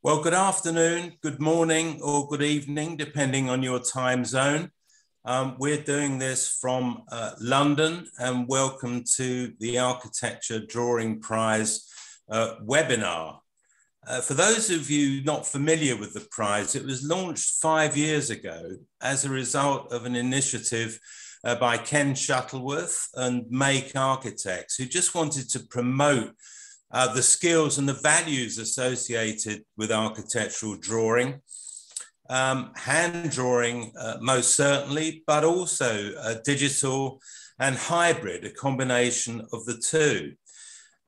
Well, good afternoon, good morning, or good evening, depending on your time zone. Um, we're doing this from uh, London, and welcome to the Architecture Drawing Prize uh, webinar. Uh, for those of you not familiar with the prize, it was launched five years ago as a result of an initiative uh, by Ken Shuttleworth and Make Architects, who just wanted to promote uh, the skills and the values associated with architectural drawing. Um, hand drawing, uh, most certainly, but also uh, digital and hybrid, a combination of the two.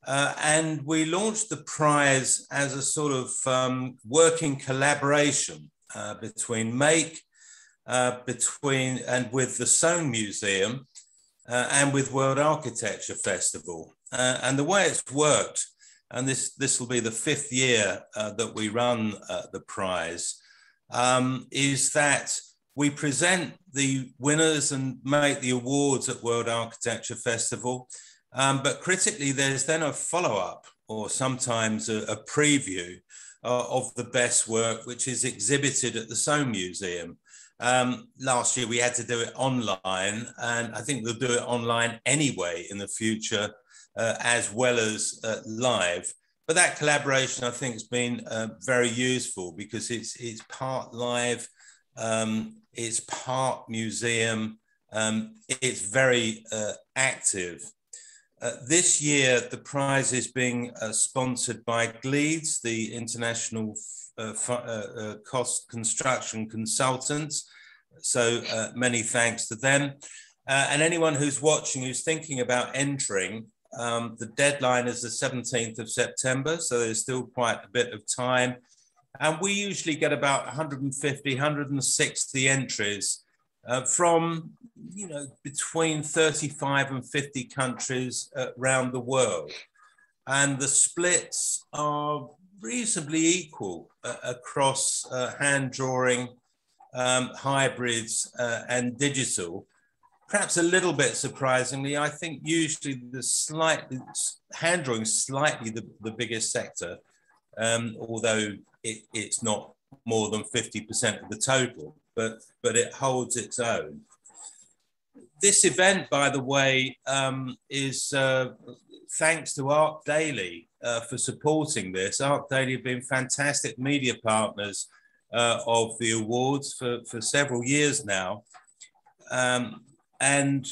Uh, and we launched the prize as a sort of um, working collaboration uh, between Make, uh, between and with the Soane Museum, uh, and with World Architecture Festival. Uh, and the way it's worked, and this, this will be the fifth year uh, that we run uh, the prize, um, is that we present the winners and make the awards at World Architecture Festival. Um, but critically, there's then a follow up or sometimes a, a preview uh, of the best work, which is exhibited at the Soane Museum. Um, last year we had to do it online, and I think we'll do it online anyway in the future, uh, as well as uh, live. But that collaboration, I think, has been uh, very useful because it's it's part live, um, it's part museum, um, it's very uh, active. Uh, this year, the prize is being uh, sponsored by Gleeds, the international uh, uh, uh, cost construction consultants. So uh, many thanks to them. and anyone who's watching who's thinking about entering, um, the deadline is the 17th of September, so there's still quite a bit of time. And we usually get about 150, 160 entries uh, from, you know, between 35 and 50 countries uh, around the world. And the splits are reasonably equal uh, across uh, hand drawing, um, hybrids, uh, and digital. Perhaps a little bit surprisingly, I think usually the slightly hand drawing is slightly the, the biggest sector, um, although it, it's not more than 50% of the total, but, but it holds its own. This event, by the way, um, is uh, thanks to ArchDaily uh, for supporting this. ArchDaily have been fantastic media partners uh, of the awards for, for several years now. Um, and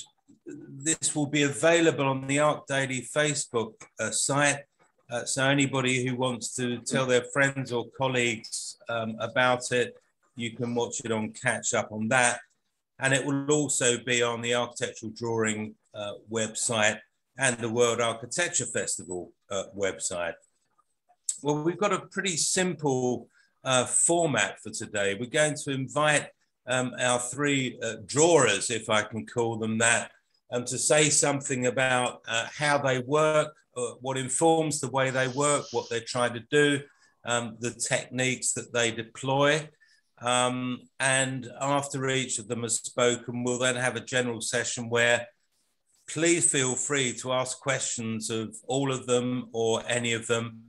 this will be available on the ArchDaily Facebook uh, site. Uh, so anybody who wants to tell their friends or colleagues um, about it, you can watch it on catch up on that. And it will also be on the architectural drawing uh, website and the World Architecture Festival uh, website. Well, we've got a pretty simple uh, format for today. We're going to invite um, our three uh, drawers, if I can call them that, um, to say something about uh, how they work, uh, what informs the way they work, what they're trying to do, um, the techniques that they deploy. Um, and after each of them has spoken, we'll then have a general session where please feel free to ask questions of all of them or any of them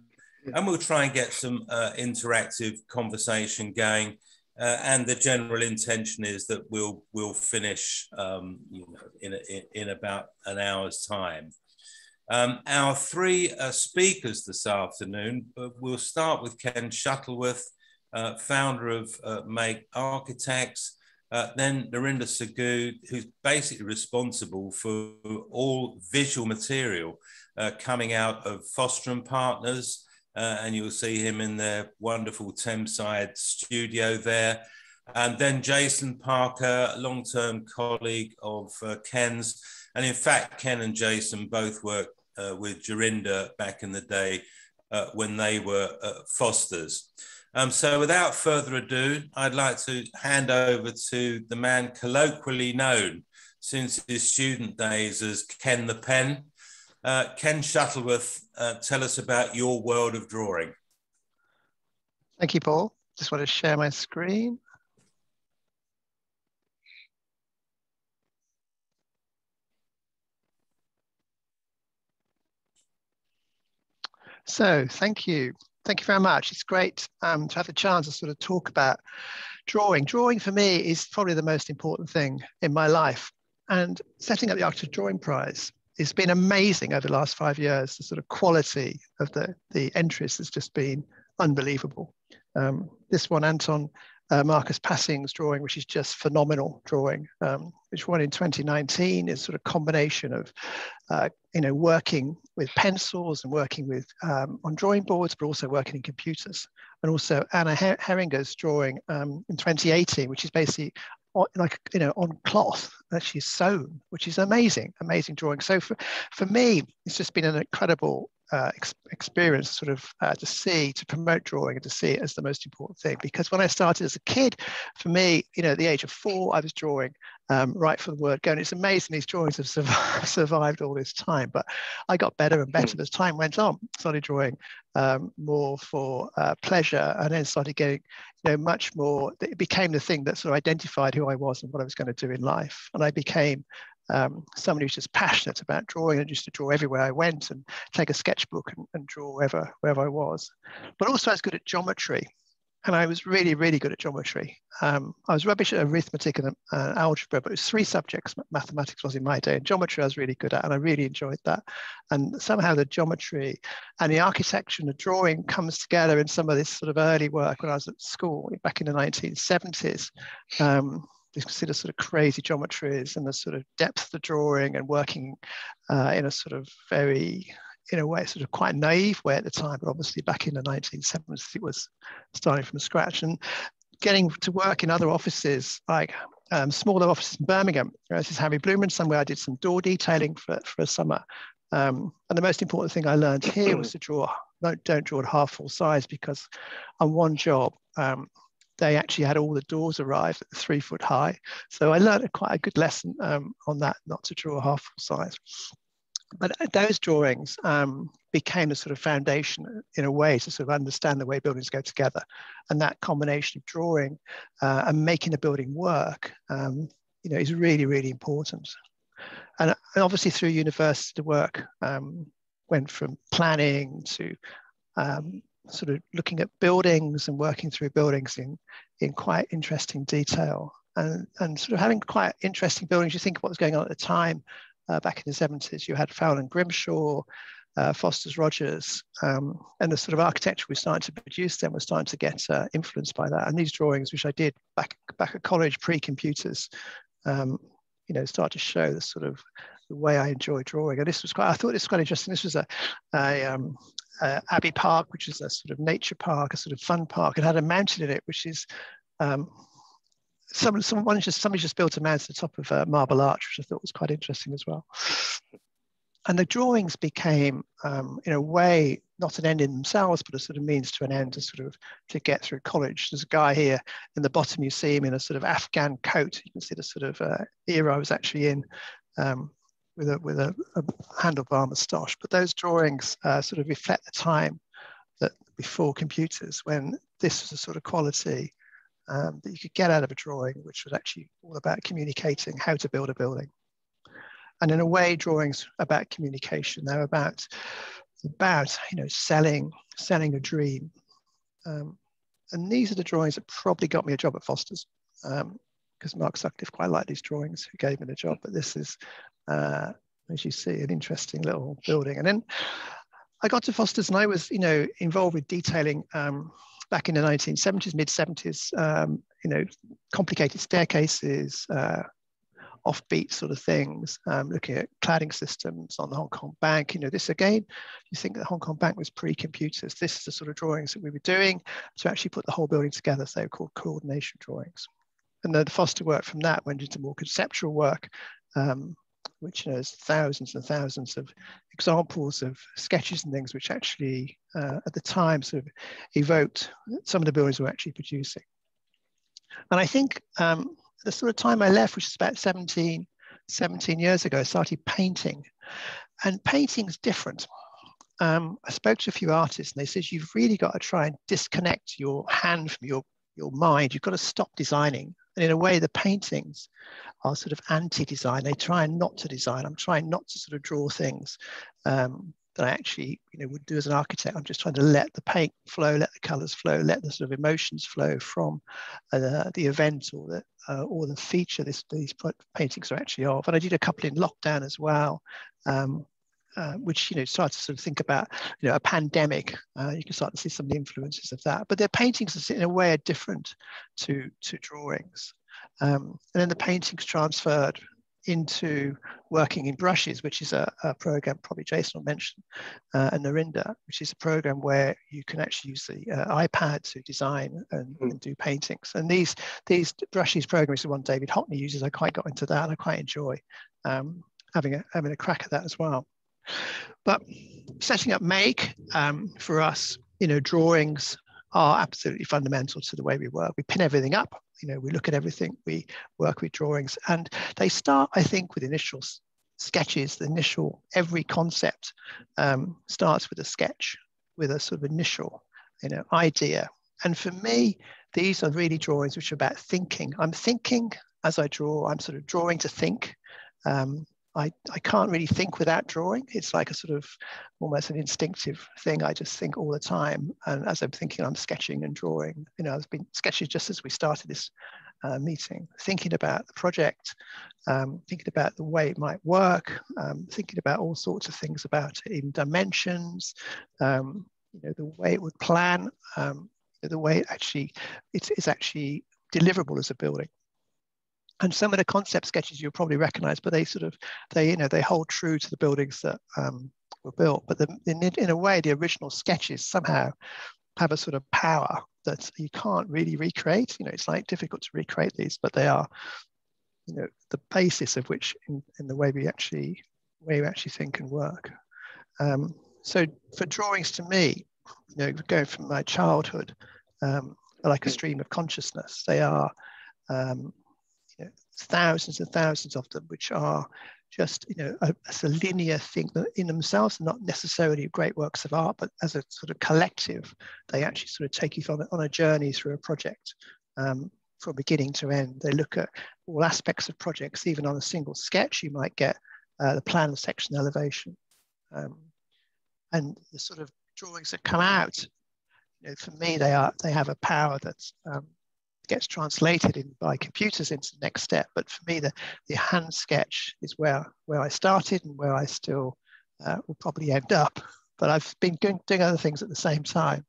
and we'll try and get some uh, interactive conversation going. Uh, and the general intention is that we'll we'll finish um, you know, in, in, in, about an hour's time. Um, our three uh, speakers this afternoon, uh, we'll start with Ken Shuttleworth, uh, founder of uh, Make Architects, then Narinder Sagoo, who's basically responsible for all visual material coming out of Foster and Partners, uh, and you'll see him in their wonderful Thameside studio there. And then Jason Parker, long-term colleague of uh, Ken's. And in fact, Ken and Jason both worked uh, with Narinder back in the day uh, when they were Fosters. Um, so without further ado, I'd like to hand over to the man colloquially known since his student days as Ken the Pen. Uh, Ken Shuttleworth, uh, tell us about your world of drawing. Thank you, Paul. Just want to share my screen. So thank you. Thank you very much. It's great um, to have the chance to sort of talk about drawing. Drawing for me is probably the most important thing in my life. And setting up the Architecture Drawing Prize, it's been amazing over the last five years. The sort of quality of the, the entries has just been unbelievable. Um, this one, Anton uh, Markus Pasing's drawing, which is just phenomenal drawing, um, which won in 2019, is sort of combination of, uh, you know, working with pencils and working with um, on drawing boards, but also working in computers. And also Anna Her Heringer's drawing um, in 2018, which is basically like you know on cloth that she's sewn which is amazing amazing drawing. So for, for me it's just been an incredible uh, ex experience sort of uh, to see to promote drawing and to see it as the most important thing. Because when i started as a kid for me you know at the age of four i was drawing um, right from the word go. And it's amazing these drawings have survived, survived all this time but i got better and better as time went on. Started drawing um, more for uh, pleasure and then started getting you know much more it became the thing that sort of identified who i was and what i was going to do in life. And i became um, someone who's just passionate about drawing and used to draw everywhere I went and take a sketchbook and, and draw wherever, wherever I was. But also I was good at geometry and I was really, really good at geometry. Um, I was rubbish at arithmetic and uh, algebra, but it was three subjects. Mathematics was in my day, and geometry I was really good at, and I really enjoyed that. And somehow the geometry and the architecture and the drawing comes together in some of this sort of early work when I was at school back in the 1970s. Um, you sort of crazy geometries and the sort of depth of the drawing and working uh, in a sort of very in a way sort of quite naive way at the time but obviously back in the 1970s it was starting from scratch and getting to work in other offices like um, smaller offices in Birmingham. This is Harry Blumen, somewhere I did some door detailing for, for a summer. Um, and the most important thing I learned here was to draw, don't, don't draw at half full size because on one job, um, they actually had all the doors arrive at three foot high. So I learned a quite a good lesson um, on that, not to draw half full size. But those drawings um, became a sort of foundation in a way to sort of understand the way buildings go together. And that combination of drawing uh, and making the building work, um, you know, is really, really important. And, and obviously through university the work, um, went from planning to um, sort of looking at buildings and working through buildings in, in quite interesting detail and, and sort of having quite interesting buildings. You think of what was going on at the time uh, back in the 70s. You had Farrell and Grimshaw, uh, Foster's Rogers, um, and the sort of architecture we started to produce then was starting to get uh, influenced by that. And these drawings, which I did back back at college, pre-computers, um, you know, start to show the sort of the way I enjoy drawing. And this was quite, I thought this was quite interesting. This was a, a, um, uh, Abbey Park, which is a sort of nature park, a sort of fun park. It had a mountain in it, which is um, someone, someone just somebody just built a man to the top of a marble arch, which I thought was quite interesting as well. And the drawings became, um, in a way, not an end in themselves, but a sort of means to an end to sort of to get through college. There's a guy here in the bottom you see him in a sort of Afghan coat. You can see the sort of uh, era I was actually in. Um, with a, with a, a handlebar moustache. But those drawings uh, sort of reflect the time that before computers, when this was a sort of quality um, that you could get out of a drawing, which was actually all about communicating how to build a building. And in a way, drawings about communication. They're about about you know selling selling a dream. Um, and these are the drawings that probably got me a job at Foster's because um, Mark Sutcliffe quite liked these drawings, who gave me the job. But this is uh, as you see, an interesting little building. And then I got to Foster's and I was, you know, involved with detailing um, back in the 1970s, mid 70s, um, you know, complicated staircases, uh, offbeat sort of things, um, looking at cladding systems on the Hong Kong Bank. You know, this again, you think the Hong Kong Bank was pre-computers. This is the sort of drawings that we were doing to actually put the whole building together. So called coordination drawings. And then the Foster work from that went into more conceptual work, um, which has thousands and thousands of examples of sketches and things which actually uh, at the time sort of evoked some of the buildings we're actually producing. And I think um, the sort of time I left, which is about 17, 17 years ago, I started painting. And painting's different. Um, I spoke to a few artists and they said, you've really got to try and disconnect your hand from your, your mind. You've got to stop designing and in a way, the paintings are sort of anti-design. They try not to design. I'm trying not to sort of draw things um, that I actually you know would do as an architect. I'm just trying to let the paint flow, let the colours flow, let the sort of emotions flow from uh, the event or the uh, or the feature this, these paintings are actually of. And I did a couple in lockdown as well. Um, uh, which you know start to sort of think about you know a pandemic uh, you can start to see some of the influences of that but their paintings in a way are different to to drawings um, and then the paintings transferred into working in brushes, which is a, a program probably Jason will mention, uh, and Narinder, which is a program where you can actually use the uh, iPad to design and, mm. and, do paintings. And these these brushes program is the one David Hockney uses. I quite got into that. And I quite enjoy um, having a having a crack at that as well. But setting up Make um, for us, you know, drawings are absolutely fundamental to the way we work. We pin everything up you know, we look at everything, we work with drawings, and they start, I think, with initial sketches. The initial, every concept um, starts with a sketch, with a sort of initial, you know, idea. And for me, these are really drawings which are about thinking. I'm thinking as I draw. I'm sort of drawing to think. Um, I, I can't really think without drawing. It's like a sort of almost an instinctive thing. I just think all the time. And as I'm thinking, I'm sketching and drawing. You know, I've been sketching just as we started this uh, meeting, thinking about the project, um, thinking about the way it might work, um, thinking about all sorts of things about it in dimensions, um, you know, the way it would plan, um, the way it actually, it's, it's actually deliverable as a building and some of the concept sketches you'll probably recognize, but they sort of they you know they hold true to the buildings that um, were built. But the, in in a way, the original sketches somehow have a sort of power that you can't really recreate. You know, it's like difficult to recreate these, but they are you know the basis of which in, in the way we actually way we actually think and work. Um, so for drawings to me, you know, going from my childhood, um, like a stream of consciousness, they are um, thousands and thousands of them, which are just you know a, as a linear thing that in themselves not necessarily great works of art, but as a sort of collective, they actually sort of take you on a, on a journey through a project. Um, from beginning to end, they look at all aspects of projects. Even on a single sketch, you might get uh, the plan, section, elevation, um, and the sort of drawings that come out. You know, for me, they are they have a power that's um, gets translated in by computers into the next step. But for me, the, the hand sketch is where, where I started and where I still uh, will probably end up. But I've been doing, doing other things at the same time.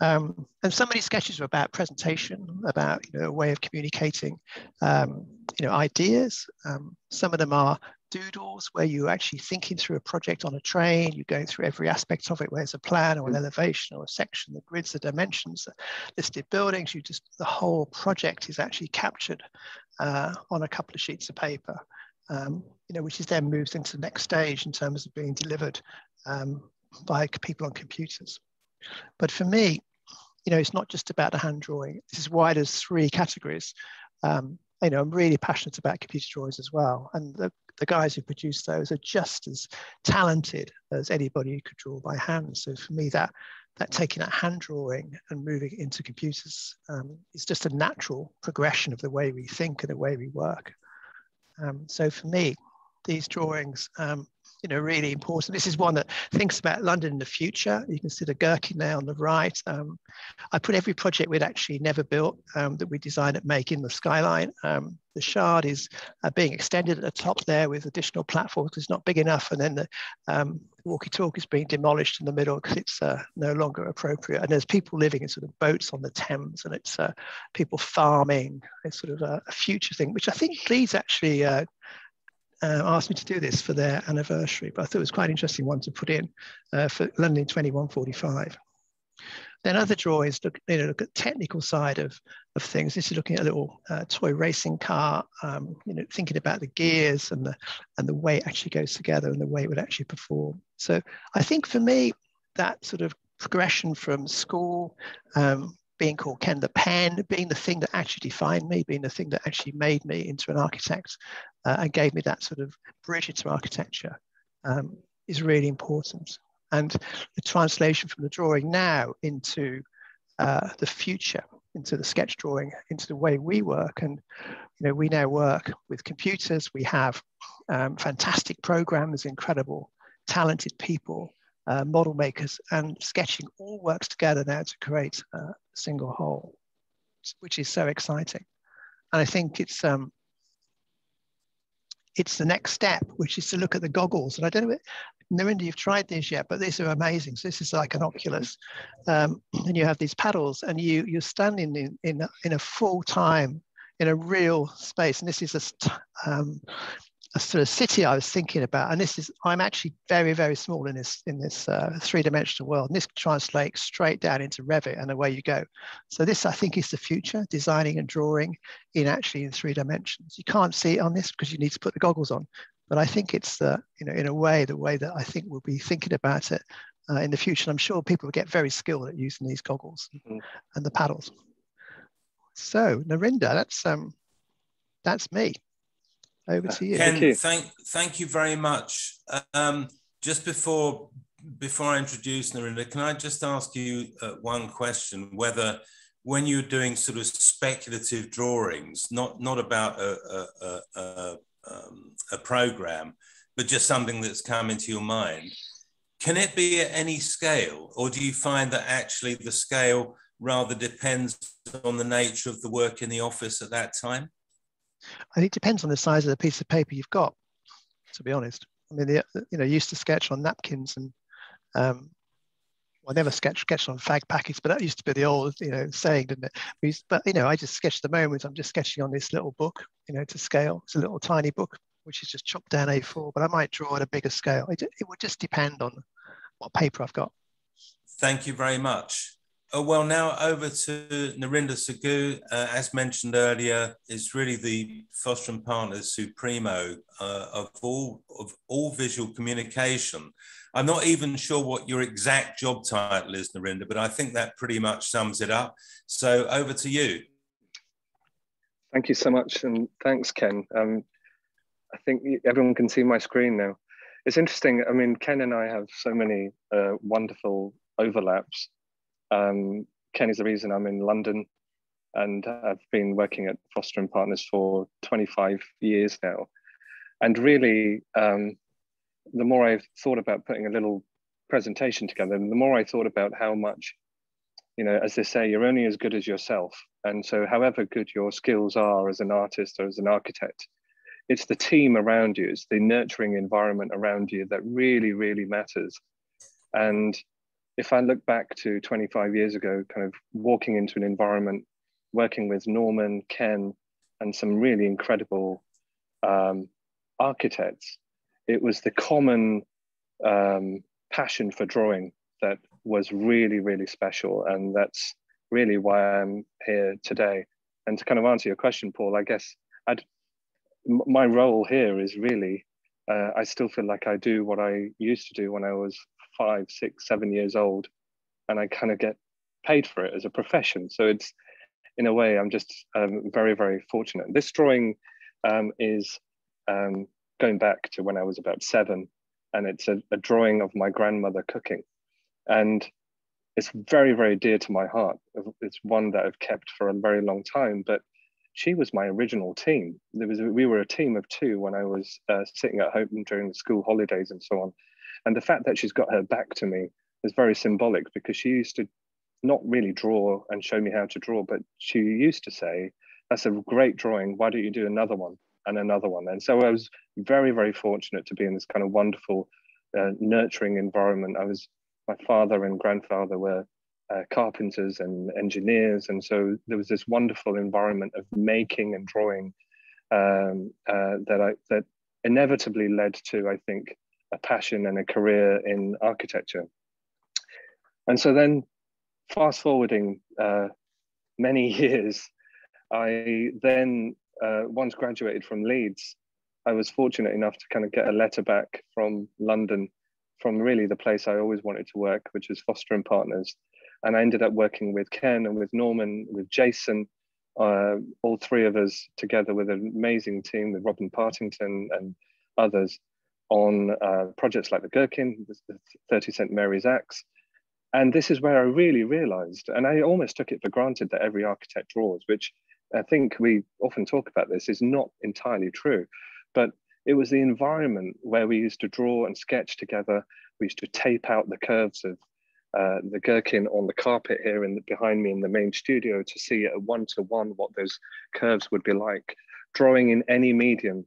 Um, and some of these sketches are about presentation, about you know, a way of communicating um, you know, ideas. Um, some of them are doodles where you're actually thinking through a project on a train, you're going through every aspect of it, where there's a plan or an mm. elevation or a section, the grids, the dimensions, the listed buildings, you just, the whole project is actually captured uh, on a couple of sheets of paper, um, you know, which is then moved into the next stage in terms of being delivered um, by people on computers. But for me, you know, it's not just about the hand drawing. This is why there's three categories. Um, you know, I'm really passionate about computer drawings as well. And the, the guys who produce those are just as talented as anybody who could draw by hand. So for me, that that taking that hand drawing and moving into computers um, is just a natural progression of the way we think and the way we work. Um, so for me, these drawings um, you know, really important. This is one that thinks about London in the future. You can see the Gherkin there on the right. Um, I put every project we'd actually never built um, that we designed at Make in the skyline. Um, the Shard is uh, being extended at the top there with additional platforms because it's not big enough. And then the um, walkie-talkie is being demolished in the middle because it's uh, no longer appropriate. And there's people living in sort of boats on the Thames and it's uh, people farming. It's sort of a, a, future thing, which I think leads actually uh, asked me to do this for their anniversary, but I thought it was quite an interesting one to put in uh, for London 2145. Then other drawings look, you know, look at technical side of, of things. This is looking at a little uh, toy racing car, um, you know, thinking about the gears and the, and the way it actually goes together and the way it would actually perform. So I think for me, that sort of progression from school, um, being called Ken the Pen, being the thing that actually defined me, being the thing that actually made me into an architect uh, and gave me that sort of bridge into architecture um, is really important. And the translation from the drawing now into uh, the future, into the sketch drawing, into the way we work. And you know, we now work with computers. We have um, fantastic programs, incredible, talented people uh, model makers, and sketching all works together now to create a single whole, which is so exciting. And I think it's um, it's the next step, which is to look at the goggles. And I don't know, Narinder, you've tried these yet, but these are amazing. So this is like an Oculus, um, and you have these paddles, and you you're standing in in in a full time in a real space. And this is a um, a sort of city I was thinking about. And this is, I'm actually very, very small in this in this uh, three-dimensional world. And this translates straight down into Revit and away you go. So this, I think, is the future, designing and drawing in actually in three dimensions. You can't see it on this because you need to put the goggles on. But I think it's the, you know, in a way, the way that I think we'll be thinking about it uh, in the future. And I'm sure people will get very skilled at using these goggles mm-hmm. and the paddles. So Narinder, that's um, that's me. Over to you. Ken, thank you. Thank, thank you very much. Um, just before before I introduce Narinder, can I just ask you uh, one question? Whether when you're doing sort of speculative drawings, not not about a a, a, a, um, a program, but just something that's come into your mind, can it be at any scale, or do you find that actually the scale rather depends on the nature of the work in the office at that time? And it depends on the size of the piece of paper you've got, to be honest. I mean, the, you know, used to sketch on napkins and um, I never sketched sketched on fag packets, but that used to be the old, you know, saying, didn't it? But you know, I just sketch the moment. I'm just sketching on this little book, you know, to scale. It's a little tiny book, which is just chopped down A4. But I might draw at a bigger scale. It, it would just depend on what paper I've got. Thank you very much. Oh, well, now over to Narinder Sagoo. Uh, as mentioned earlier, is really the Foster and Partners supremo uh, of all of all visual communication. I'm not even sure what your exact job title is, Narinder, but I think that pretty much sums it up. So over to you. Thank you so much, and thanks, Ken. Um, I think everyone can see my screen now. It's interesting. I mean, Ken and I have so many uh, wonderful overlaps um, Ken is the reason I'm in London and I've been working at Foster and Partners for 25 years now. And really, um, the more I've thought about putting a little presentation together, the more I thought about how much, you know, as they say, you're only as good as yourself. And so, however good your skills are as an artist or as an architect, it's the team around you, it's the nurturing environment around you that really, really matters. And if I look back to 25 years ago, kind of walking into an environment, working with Norman, Ken, and some really incredible um, architects, it was the common um, passion for drawing that was really, really special. And that's really why I'm here today. And to kind of answer your question, Paul, I guess I'd, my role here is really, uh, I still feel like I do what I used to do when I was five, six, seven years old, and I kind of get paid for it as a profession. So it's, in a way, I'm just um, very, very fortunate. This drawing um, is um, going back to when I was about seven, and it's a, a drawing of my grandmother cooking. And it's very, very dear to my heart. It's one that I've kept for a very long time, but she was my original team. There was we were a team of two when I was uh, sitting at home during the school holidays and so on. And the fact that she's got her back to me is very symbolic because she used to not really draw and show me how to draw, but she used to say, That's a great drawing. Why don't you do another one and another one? And so I was very, very fortunate to be in this kind of wonderful, uh, nurturing environment. I was, my father and grandfather were uh, carpenters and engineers. And so there was this wonderful environment of making and drawing um, uh, that I, that inevitably led to, I think, a passion and a career in architecture. And so then, fast forwarding uh, many years, I then, uh, once graduated from Leeds, I was fortunate enough to kind of get a letter back from London, from really the place I always wanted to work, which was Foster and Partners. And I ended up working with Ken and with Norman, with Jason, uh, all three of us together with an amazing team with Robin Partington and others on uh, projects like the Gherkin, the 30 St. Mary's Axe. And this is where I really realized, and I almost took it for granted that every architect draws, which I think we often talk about this is not entirely true. But it was the environment where we used to draw and sketch together. We used to tape out the curves of uh, the gherkin on the carpet here in the, behind me in the main studio to see a one to one what those curves would be like. Drawing in any medium,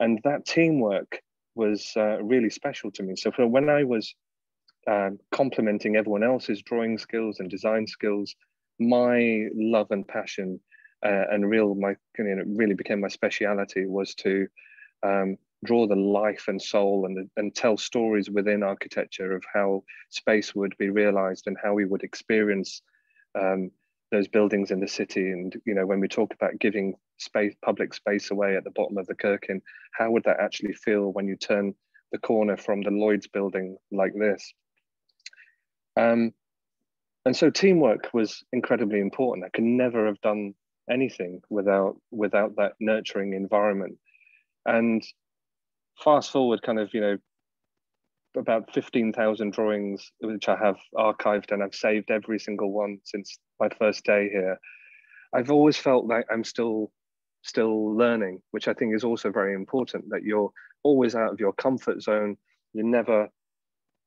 and that teamwork was uh, really special to me. So for when I was um, complementing everyone else's drawing skills and design skills, my love and passion uh, and real my you know, really became my speciality was to um, draw the life and soul and, and tell stories within architecture of how space would be realized and how we would experience um, those buildings in the city. And, you know, when we talk about giving space, public space away at the bottom of the Gherkin how would that actually feel when you turn the corner from the Lloyd's building like this? Um, and so teamwork was incredibly important. I could never have done anything without without that nurturing environment. And fast forward kind of, you know, about 15,000 drawings, which I have archived and I've saved every single one since my first day here. I've always felt like I'm still still learning, which I think is also very important, that you're always out of your comfort zone. You never,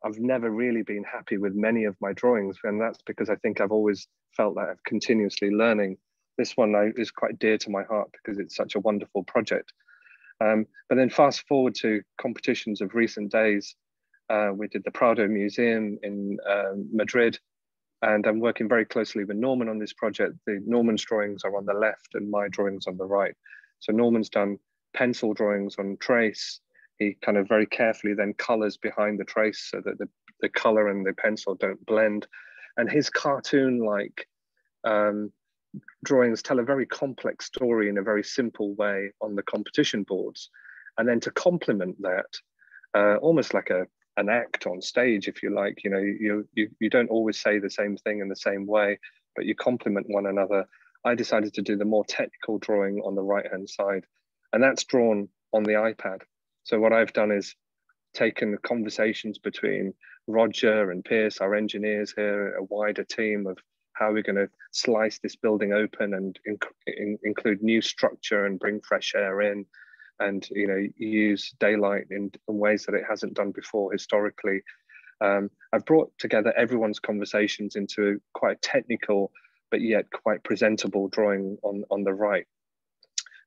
I've never really been happy with many of my drawings. And that's because I think I've always felt that I'm continuously learning. This one is quite dear to my heart because it's such a wonderful project. Um, but then fast forward to competitions of recent days, uh, we did the Prado Museum in um, Madrid, and I'm working very closely with Norman on this project. The Norman's drawings are on the left and my drawings on the right. So Norman's done pencil drawings on trace. He kind of very carefully then colors behind the trace so that the, the color and the pencil don't blend. And his cartoon-like um, drawings tell a very complex story in a very simple way on the competition boards. And then to complement that, uh, almost like a an act on stage, if you like, you know, you, you you don't always say the same thing in the same way, but you complement one another. I decided to do the more technical drawing on the right hand side, and that's drawn on the iPad. So what I've done is taken the conversations between Roger and Piers, our engineers here, a wider team of how we're going to slice this building open and in, include new structure and bring fresh air in and you know use daylight in, in ways that it hasn't done before historically. Um, i've brought together everyone's conversations into a quite technical but yet quite presentable drawing on on the right.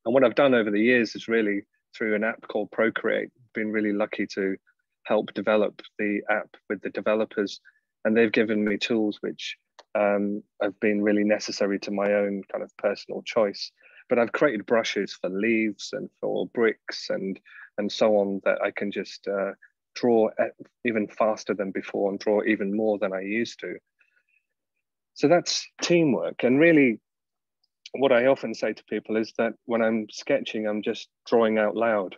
And what i've done over the years is really through an app called procreate been really lucky to help develop the app with the developers. And they've given me tools which um, have been really necessary to my own kind of personal choice. But I've created brushes for leaves and for bricks and and so on that I can just uh, draw even faster than before and draw even more than I used to. So that's teamwork. And really, what I often say to people is that when I'm sketching, I'm just drawing out loud.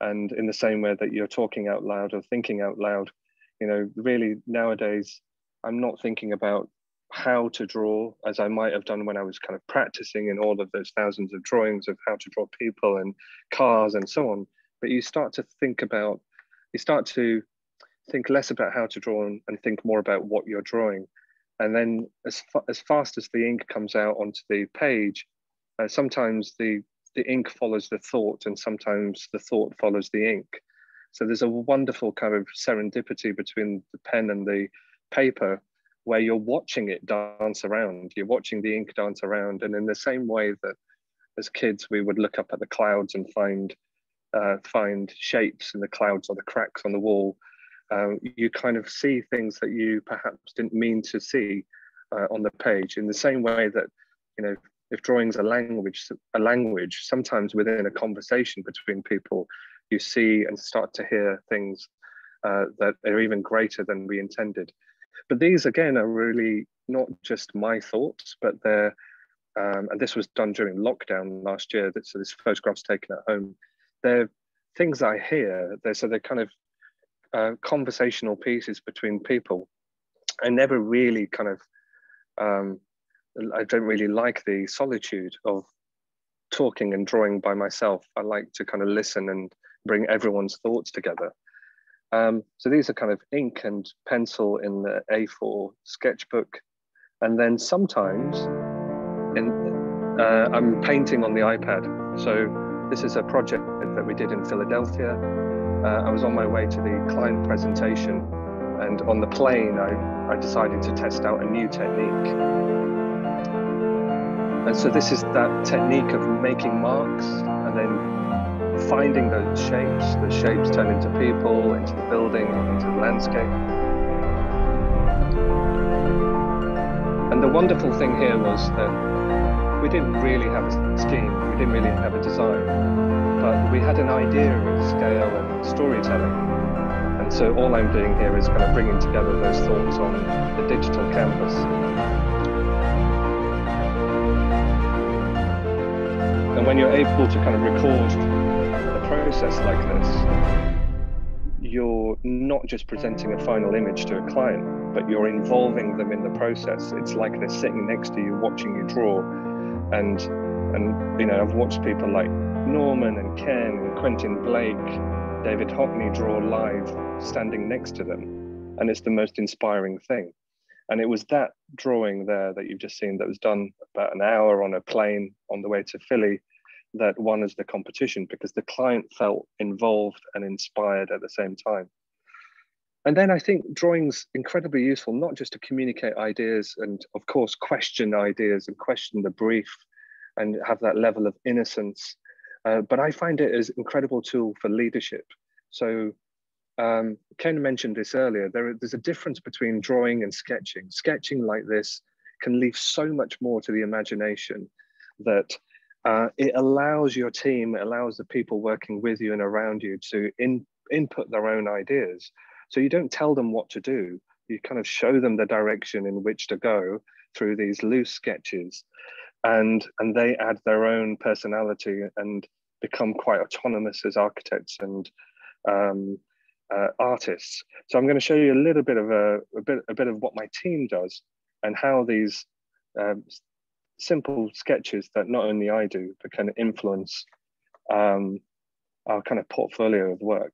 And in the same way that you're talking out loud or thinking out loud, you know, really nowadays, I'm not thinking about how to draw as I might have done when I was kind of practicing in all of those thousands of drawings of how to draw people and cars and so on. But you start to think about, you start to think less about how to draw and, think more about what you're drawing. And then as, fa as fast as the ink comes out onto the page, uh, sometimes the, the ink follows the thought and sometimes the thought follows the ink. So there's a wonderful kind of serendipity between the pen and the paper where you're watching it dance around. You're watching the ink dance around. And in the same way that as kids, we would look up at the clouds and find uh, find shapes in the clouds or the cracks on the wall, uh, you kind of see things that you perhaps didn't mean to see uh, on the page. In the same way that, you know, if drawing's a language, a language, sometimes within a conversation between people, you see and start to hear things uh, that are even greater than we intended. But these again are really not just my thoughts, but they're um, and this was done during lockdown last year. That so this photographs taken at home. They're things I hear. They're so they're kind of uh, conversational pieces between people. I never really kind of um, I don't really like the solitude of talking and drawing by myself. I like to kind of listen and bring everyone's thoughts together. Um, so these are kind of ink and pencil in the A4 sketchbook. And then sometimes in, uh, I'm painting on the iPad. So This is a project that we did in Philadelphia. Uh, I was on my way to the client presentation and on the plane, I, I decided to test out a new technique. And so this is that technique of making marks and then finding those shapes. The shapes turn into people, into the building, into the landscape. And the wonderful thing here was that we didn't really have a scheme, we didn't really have a design, but we had an idea of scale and storytelling. And so all I'm doing here is kind of bringing together those thoughts on the digital canvas. And when you're able to kind of record process like this, you're not just presenting a final image to a client, but you're involving them in the process. It's like they're sitting next to you, watching you draw. And and you know, I've watched people like Norman and Ken and Quentin Blake David Hockney draw live standing next to them. And it's the most inspiring thing. And it was that drawing there that you've just seen that was done about an hour on a plane on the way to Philly that won as the competition because the client felt involved and inspired at the same time. And then I think drawing's incredibly useful, not just to communicate ideas and, of course, question ideas and question the brief and have that level of innocence uh, but I find it as incredible tool for leadership. So um, Ken mentioned this earlier. There, there's a difference between drawing and sketching. Sketching like this can leave so much more to the imagination that uh, it allows your team, it allows the people working with you and around you to in, input their own ideas. So you don't tell them what to do. You kind of show them the direction in which to go through these loose sketches and and they add their own personality and become quite autonomous as architects and um, uh, artists. So I'm going to show you a little bit of a, a, bit a bit of what my team does and how these um, simple sketches that not only I do but can influence um, our kind of portfolio of work.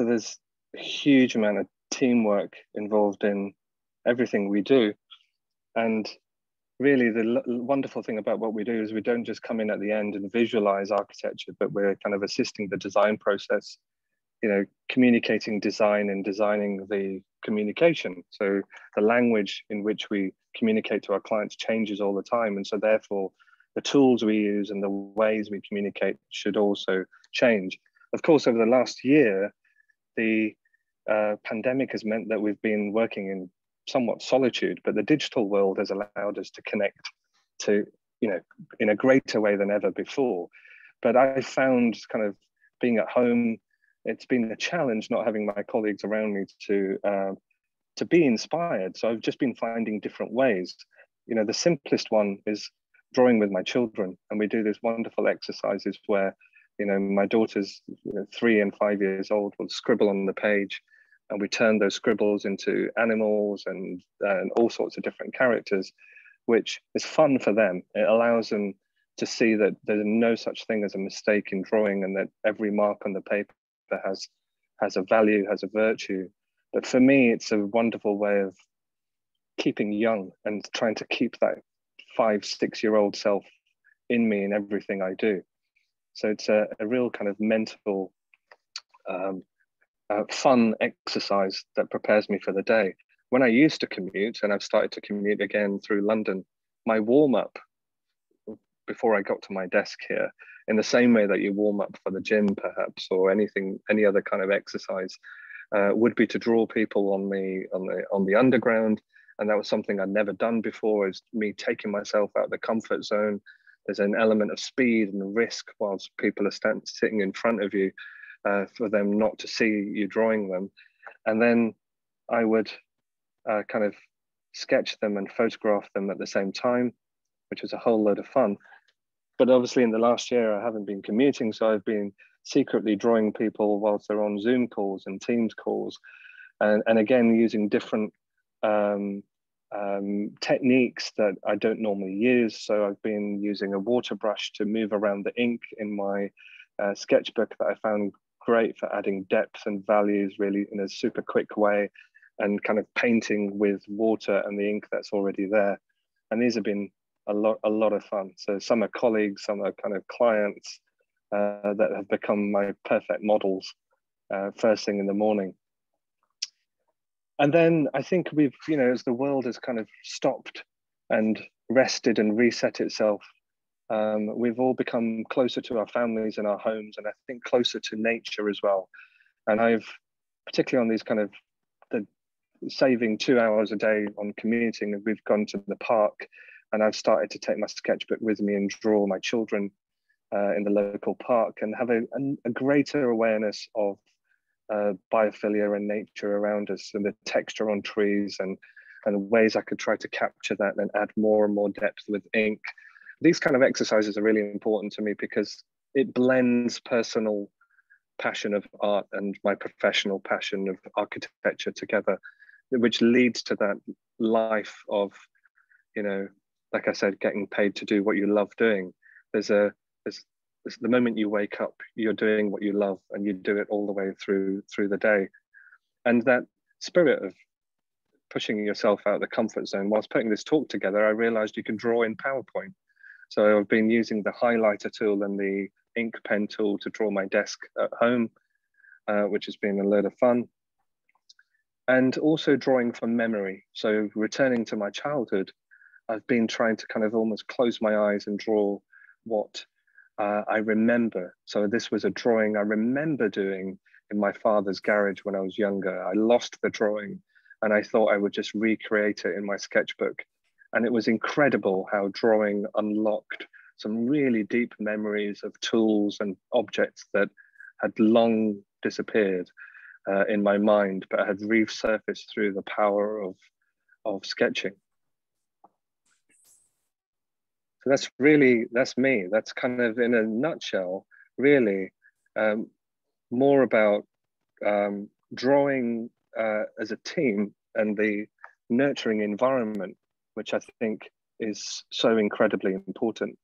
So there's a huge amount of teamwork involved in everything we do. And really the wonderful thing about what we do is we don't just come in at the end and visualize architecture, but we're kind of assisting the design process, you know, communicating design and designing the communication. So the language in which we communicate to our clients changes all the time. And so therefore the tools we use and the ways we communicate should also change. Of course, over the last year, the uh, pandemic has meant that we've been working in somewhat solitude, but the digital world has allowed us to connect to, you know, in a greater way than ever before. But I found kind of being at home, it's been a challenge not having my colleagues around me to uh, to be inspired. So I've just been finding different ways. You know, the simplest one is drawing with my children, and we do these wonderful exercises where, you know, my daughter's you know, three and five years old will scribble on the page, and we turn those scribbles into animals and and all sorts of different characters, which is fun for them. It allows them to see that there's no such thing as a mistake in drawing, and that every mark on the paper has has a value, has a virtue. But for me, it's a wonderful way of keeping young and trying to keep that five, six year old self in me in everything I do. So it's a, a real kind of mental, um, uh, fun exercise that prepares me for the day. When I used to commute, and I've started to commute again through London, my warm up before I got to my desk here, in the same way that you warm up for the gym, perhaps, or anything, any other kind of exercise, uh, would be to draw people on the on the on the underground and that was something I'd never done before. Is me taking myself out of the comfort zone. There's an element of speed and risk whilst people are stand, sitting in front of you, uh, for them not to see you drawing them, and then I would uh, kind of sketch them and photograph them at the same time, which was a whole load of fun. But obviously, in the last year, I haven't been commuting, so I've been secretly drawing people whilst they're on Zoom calls and Teams calls, and, and again using different um, um, techniques that I don't normally use. So I've been using a water brush to move around the ink in my uh, sketchbook that I found great for adding depth and values really in a super quick way and kind of painting with water and the ink that's already there. And these have been a lot, a lot of fun. So some are colleagues, some are kind of clients uh, that have become my perfect models uh, first thing in the morning and then I think we've, you know, as the world has kind of stopped and rested and reset itself, um, we've all become closer to our families and our homes, and I think closer to nature as well. And I've, particularly on these kind of the saving two hours a day on commuting, we've gone to the park, and I've started to take my sketchbook with me and draw my children uh, in the local park and have a, a, a greater awareness of uh, biophilia and nature around us and the texture on trees and and ways I could try to capture that and add more and more depth with ink. These kind of exercises are really important to me because it blends personal passion of art and my professional passion of architecture together, which leads to that life of, you know, like I said, getting paid to do what you love doing. There's a there's the moment you wake up, you're doing what you love and you do it all the way through through the day. And that spirit of pushing yourself out of the comfort zone. Whilst putting this talk together, I realized you can draw in PowerPoint. So I've been using the highlighter tool and the ink pen tool to draw my desk at home, uh, which has been a load of fun. And also drawing from memory. So returning to my childhood, I've been trying to kind of almost close my eyes and draw what uh, I remember. So this was a drawing I remember doing in my father's garage when I was younger. I lost the drawing and I thought I would just recreate it in my sketchbook. And it was incredible how drawing unlocked some really deep memories of tools and objects that had long disappeared uh, in my mind, but had resurfaced through the power of, of sketching so that's really that's me that's kind of in a nutshell really um, more about um, drawing uh, as a team and the nurturing environment which i think is so incredibly important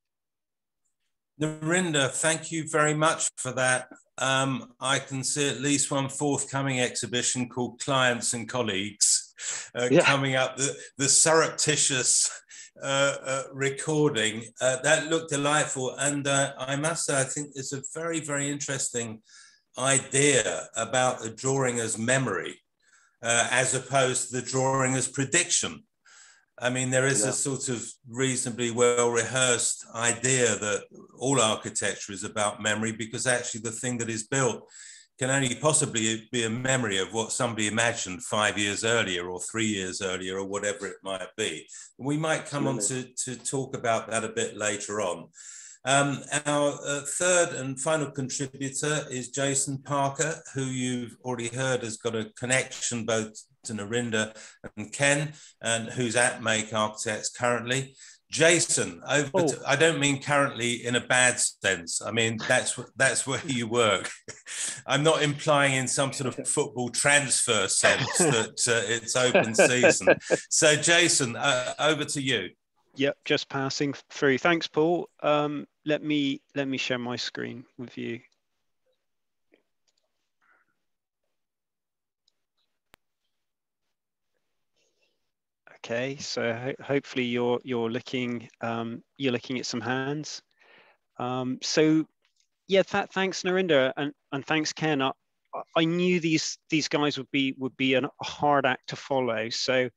Narinder, thank you very much for that. Um, I can see at least one forthcoming exhibition called Clients and Colleagues uh, yeah. coming up. The, the surreptitious recording. Uh, that looked delightful. And uh, I must say, I think it's a very, very interesting idea about the drawing as memory uh, as opposed to the drawing as prediction. I mean, there is yeah. a sort of reasonably well rehearsed idea that all architecture is about memory because actually the thing that is built can only possibly be a memory of what somebody imagined five years earlier or three years earlier or whatever it might be. We might come on to, to talk about that a bit later on. Um, our uh, third and final contributor is Jason Parker, who you've already heard has got a connection both to Narinder and Ken, and who's at Make Architects currently. Jason, over oh. to, I don't mean currently in a bad sense. I mean that's that's where you work. I'm not implying in some sort of football transfer sense that uh, it's open season. So, Jason, uh, over to you. Yep, just passing through. Thanks, Paul. Um, let me let me share my screen with you. Okay, so ho hopefully you're you're looking um, you're looking at some hands. Um, so yeah, th thanks Narinder and and thanks Ken. I, I knew these these guys would be would be an, a hard act to follow. So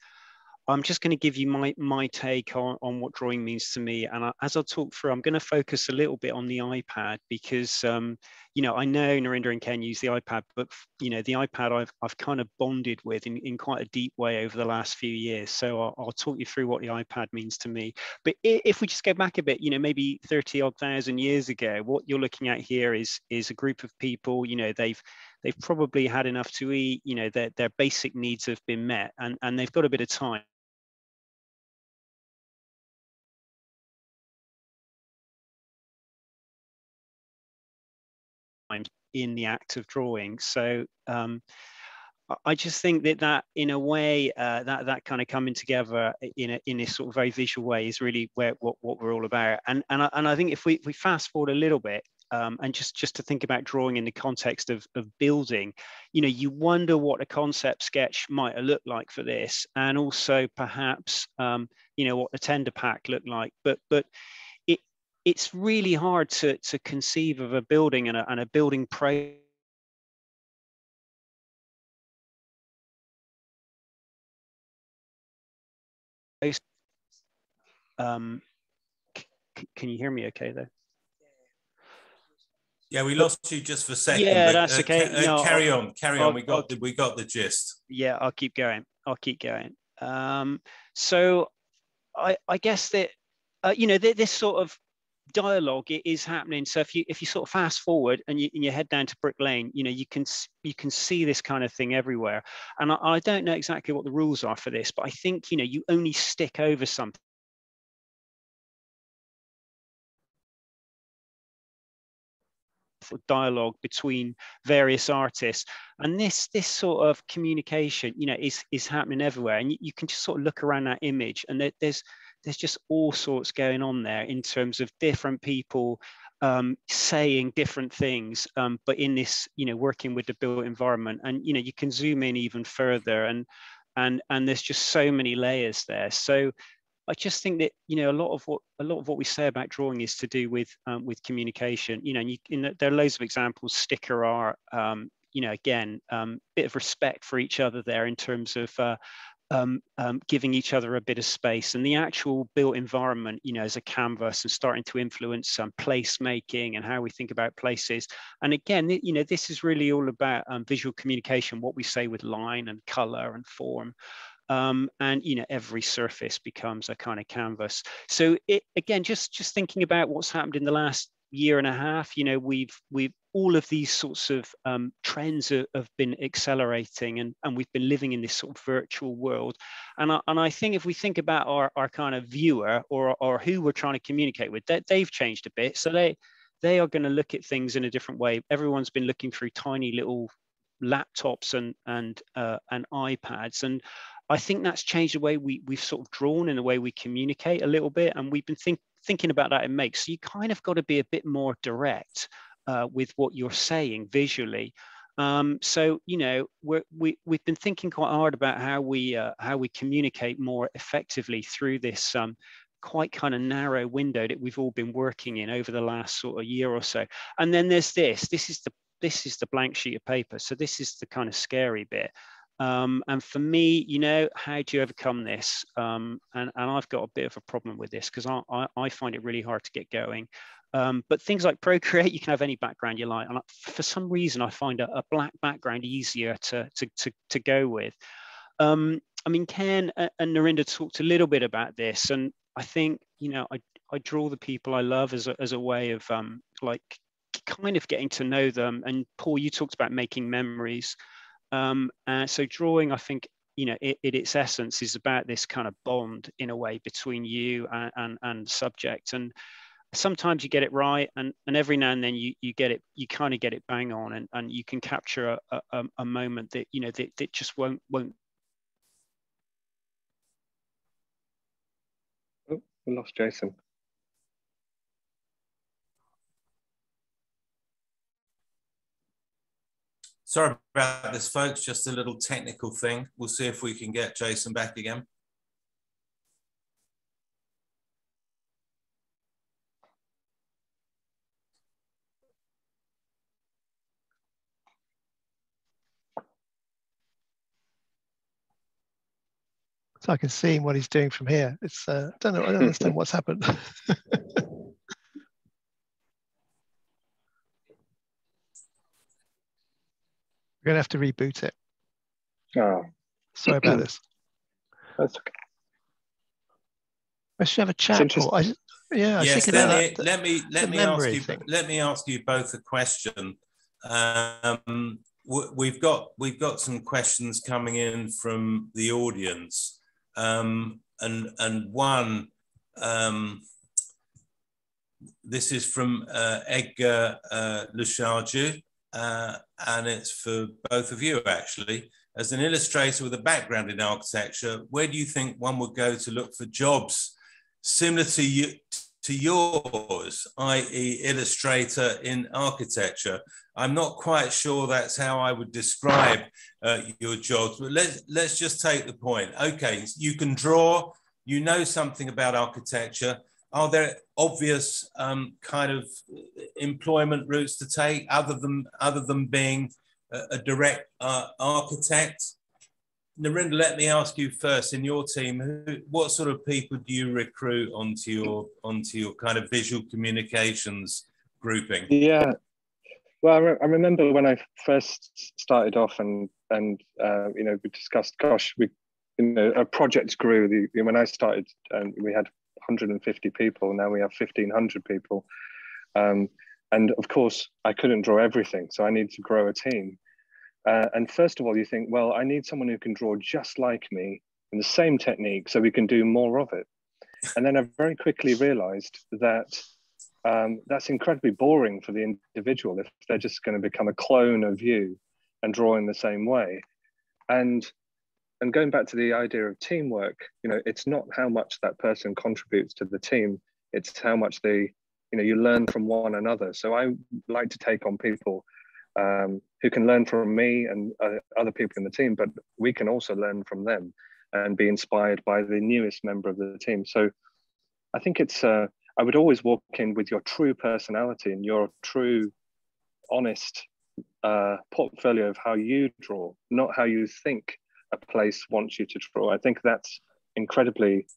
I'm just going to give you my, my take on, on what drawing means to me. And I, as I talk through, I'm going to focus a little bit on the iPad because, um, you know, I know Narinder and Ken use the iPad, but, you know, the iPad I've, I've kind of bonded with in, in quite a deep way over the last few years. So I'll, I'll talk you through what the iPad means to me. But if we just go back a bit, you know, maybe 30 odd thousand years ago, what you're looking at here is, is a group of people, you know, they've, they've probably had enough to eat, you know, their, their basic needs have been met and, and they've got a bit of time in the act of drawing. So um, I just think that that, in a way, uh, that that kind of coming together in a in this sort of very visual way is really where what, what we're all about. And and I, and I think if we if we fast forward a little bit. Um, and just just to think about drawing in the context of, of building, you know, you wonder what a concept sketch might look like for this, and also perhaps, um, you know, what the tender pack looked like. But but it's really hard to, to conceive of a building and a, and a building pro um, can you hear me okay though? Yeah, we lost you just for a second. Yeah, but, that's uh, okay. Ca no, carry on, carry I'll, on. We got I'll, the we got the gist. Yeah, I'll keep going. I'll keep going. Um, so, I I guess that uh, you know this sort of dialogue is happening. So if you if you sort of fast forward and you, and you head down to Brick Lane, you know you can you can see this kind of thing everywhere. And I, I don't know exactly what the rules are for this, but I think you know you only stick over something dialogue between various artists and this this sort of communication you know is is happening everywhere and you, you can just sort of look around that image and there, there's there's just all sorts going on there in terms of different people um, saying different things, um, but in this, you know, working with the built environment, and you know, you can zoom in even further, and and and there's just so many layers there. So I just think that you know a lot of what a lot of what we say about drawing is to do with um, with communication. You know, you, in there are loads of examples. Sticker art. Um, you know, again, um, bit of respect for each other there in terms of uh, um, um, giving each other a bit of space and the actual built environment, you know, as a canvas and starting to influence some um, placemaking and how we think about places. And again, you know, this is really all about um, visual communication, what we say with line and color and form. Um, and you know every surface becomes a kind of canvas so it again just just thinking about what's happened in the last year and a half, you know, we've we've all of these sorts of um, trends have, have, been accelerating, and and we've been living in this sort of virtual world. And I, and I think if we think about our our kind of viewer or or who we're trying to communicate with, they, they've changed a bit. So they they are going to look at things in a different way. Everyone's been looking through tiny little laptops and and uh, and iPads and I think that's changed the way we we've sort of drawn in the way we communicate a little bit and we've been think, thinking about that in make. So you kind of got to be a bit more direct uh, with what you're saying visually. Um, so you know we're, we we've been thinking quite hard about how we uh, how we communicate more effectively through this um, quite kind of narrow window that we've all been working in over the last sort of year or so. And then there's this. This is the this is the blank sheet of paper. So this is the kind of scary bit. Um, and for me, you know, how do you overcome this? Um, and, and I've got a bit of a problem with this because I, I, I, find it really hard to get going. Um, but things like Procreate, you can have any background you like. And for some reason, I find a, a black background easier to, to, to, to go with. Um, I mean, Ken and Narinder talked a little bit about this, and I think you know I I draw the people I love as a, as a way of um, like kind of getting to know them. And Paul, you talked about making memories. Um, uh, so drawing, I think, you know, it, it, its essence is about this kind of bond in a way between you and, and, and subject. And sometimes you get it right, and, and every now and then you, you get it, you kind of get it bang on, and, and you can capture a, a, a moment that you know that, that just won't won't. Oh, we lost Jason. Sorry about this, folks. Just a little technical thing. We'll see if we can get Jason back again. So I can see him what he's doing from here. It's uh, I don't know. I don't understand what's happened. We're gonna have to reboot it. Oh, Sorry about this. that's okay. I should have a chat. Paul. I, yeah, yes, thinking let me, that. let me let me ask you thing. let me ask you both a question. Um, w- we've got we've got some questions coming in from the audience, um, and and one um, this is from uh, Edgar uh, Lecharge, uh, and it's for both of you actually. As an illustrator with a background in architecture, where do you think one would go to look for jobs similar to you to yours, i.e., illustrator in architecture? I'm not quite sure that's how I would describe uh, your jobs, but let's let's just take the point. Okay, you can draw, you know something about architecture. Are there obvious um, kind of employment routes to take other than other than being a, a direct uh, architect? Narinder, let me ask you first. In your team, who, what sort of people do you recruit onto your onto your kind of visual communications grouping? Yeah. Well, I, re- I remember when I first started off, and and uh, you know we discussed, gosh, we you know our projects grew. The, when I started, um, we had 150 people. Now we have 1,500 people, um, and of course I couldn't draw everything, so I need to grow a team. Uh, and first of all, you think, well, I need someone who can draw just like me in the same technique, so we can do more of it. And then I very quickly realized that um, that's incredibly boring for the individual if they're just going to become a clone of you and draw in the same way. And and going back to the idea of teamwork, you know, it's not how much that person contributes to the team; it's how much they, you know, you learn from one another. So I like to take on people um, who can learn from me and uh, other people in the team, but we can also learn from them and be inspired by the newest member of the team. So I think it's. Uh, I would always walk in with your true personality and your true, honest uh, portfolio of how you draw, not how you think a place wants you to draw. I think that's incredibly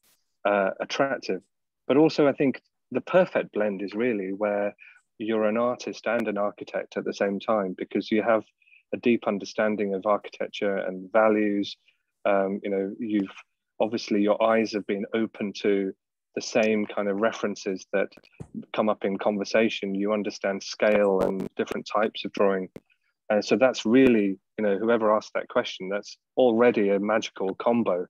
uh, attractive. But also, I think the perfect blend is really where you're an artist and an architect at the same time because you have a deep understanding of architecture and values. Um, you know, you've obviously your eyes have been open to the same kind of references that come up in conversation. You understand scale and different types of drawing. And so that's really, you know, whoever asked that question, that's already a magical combo.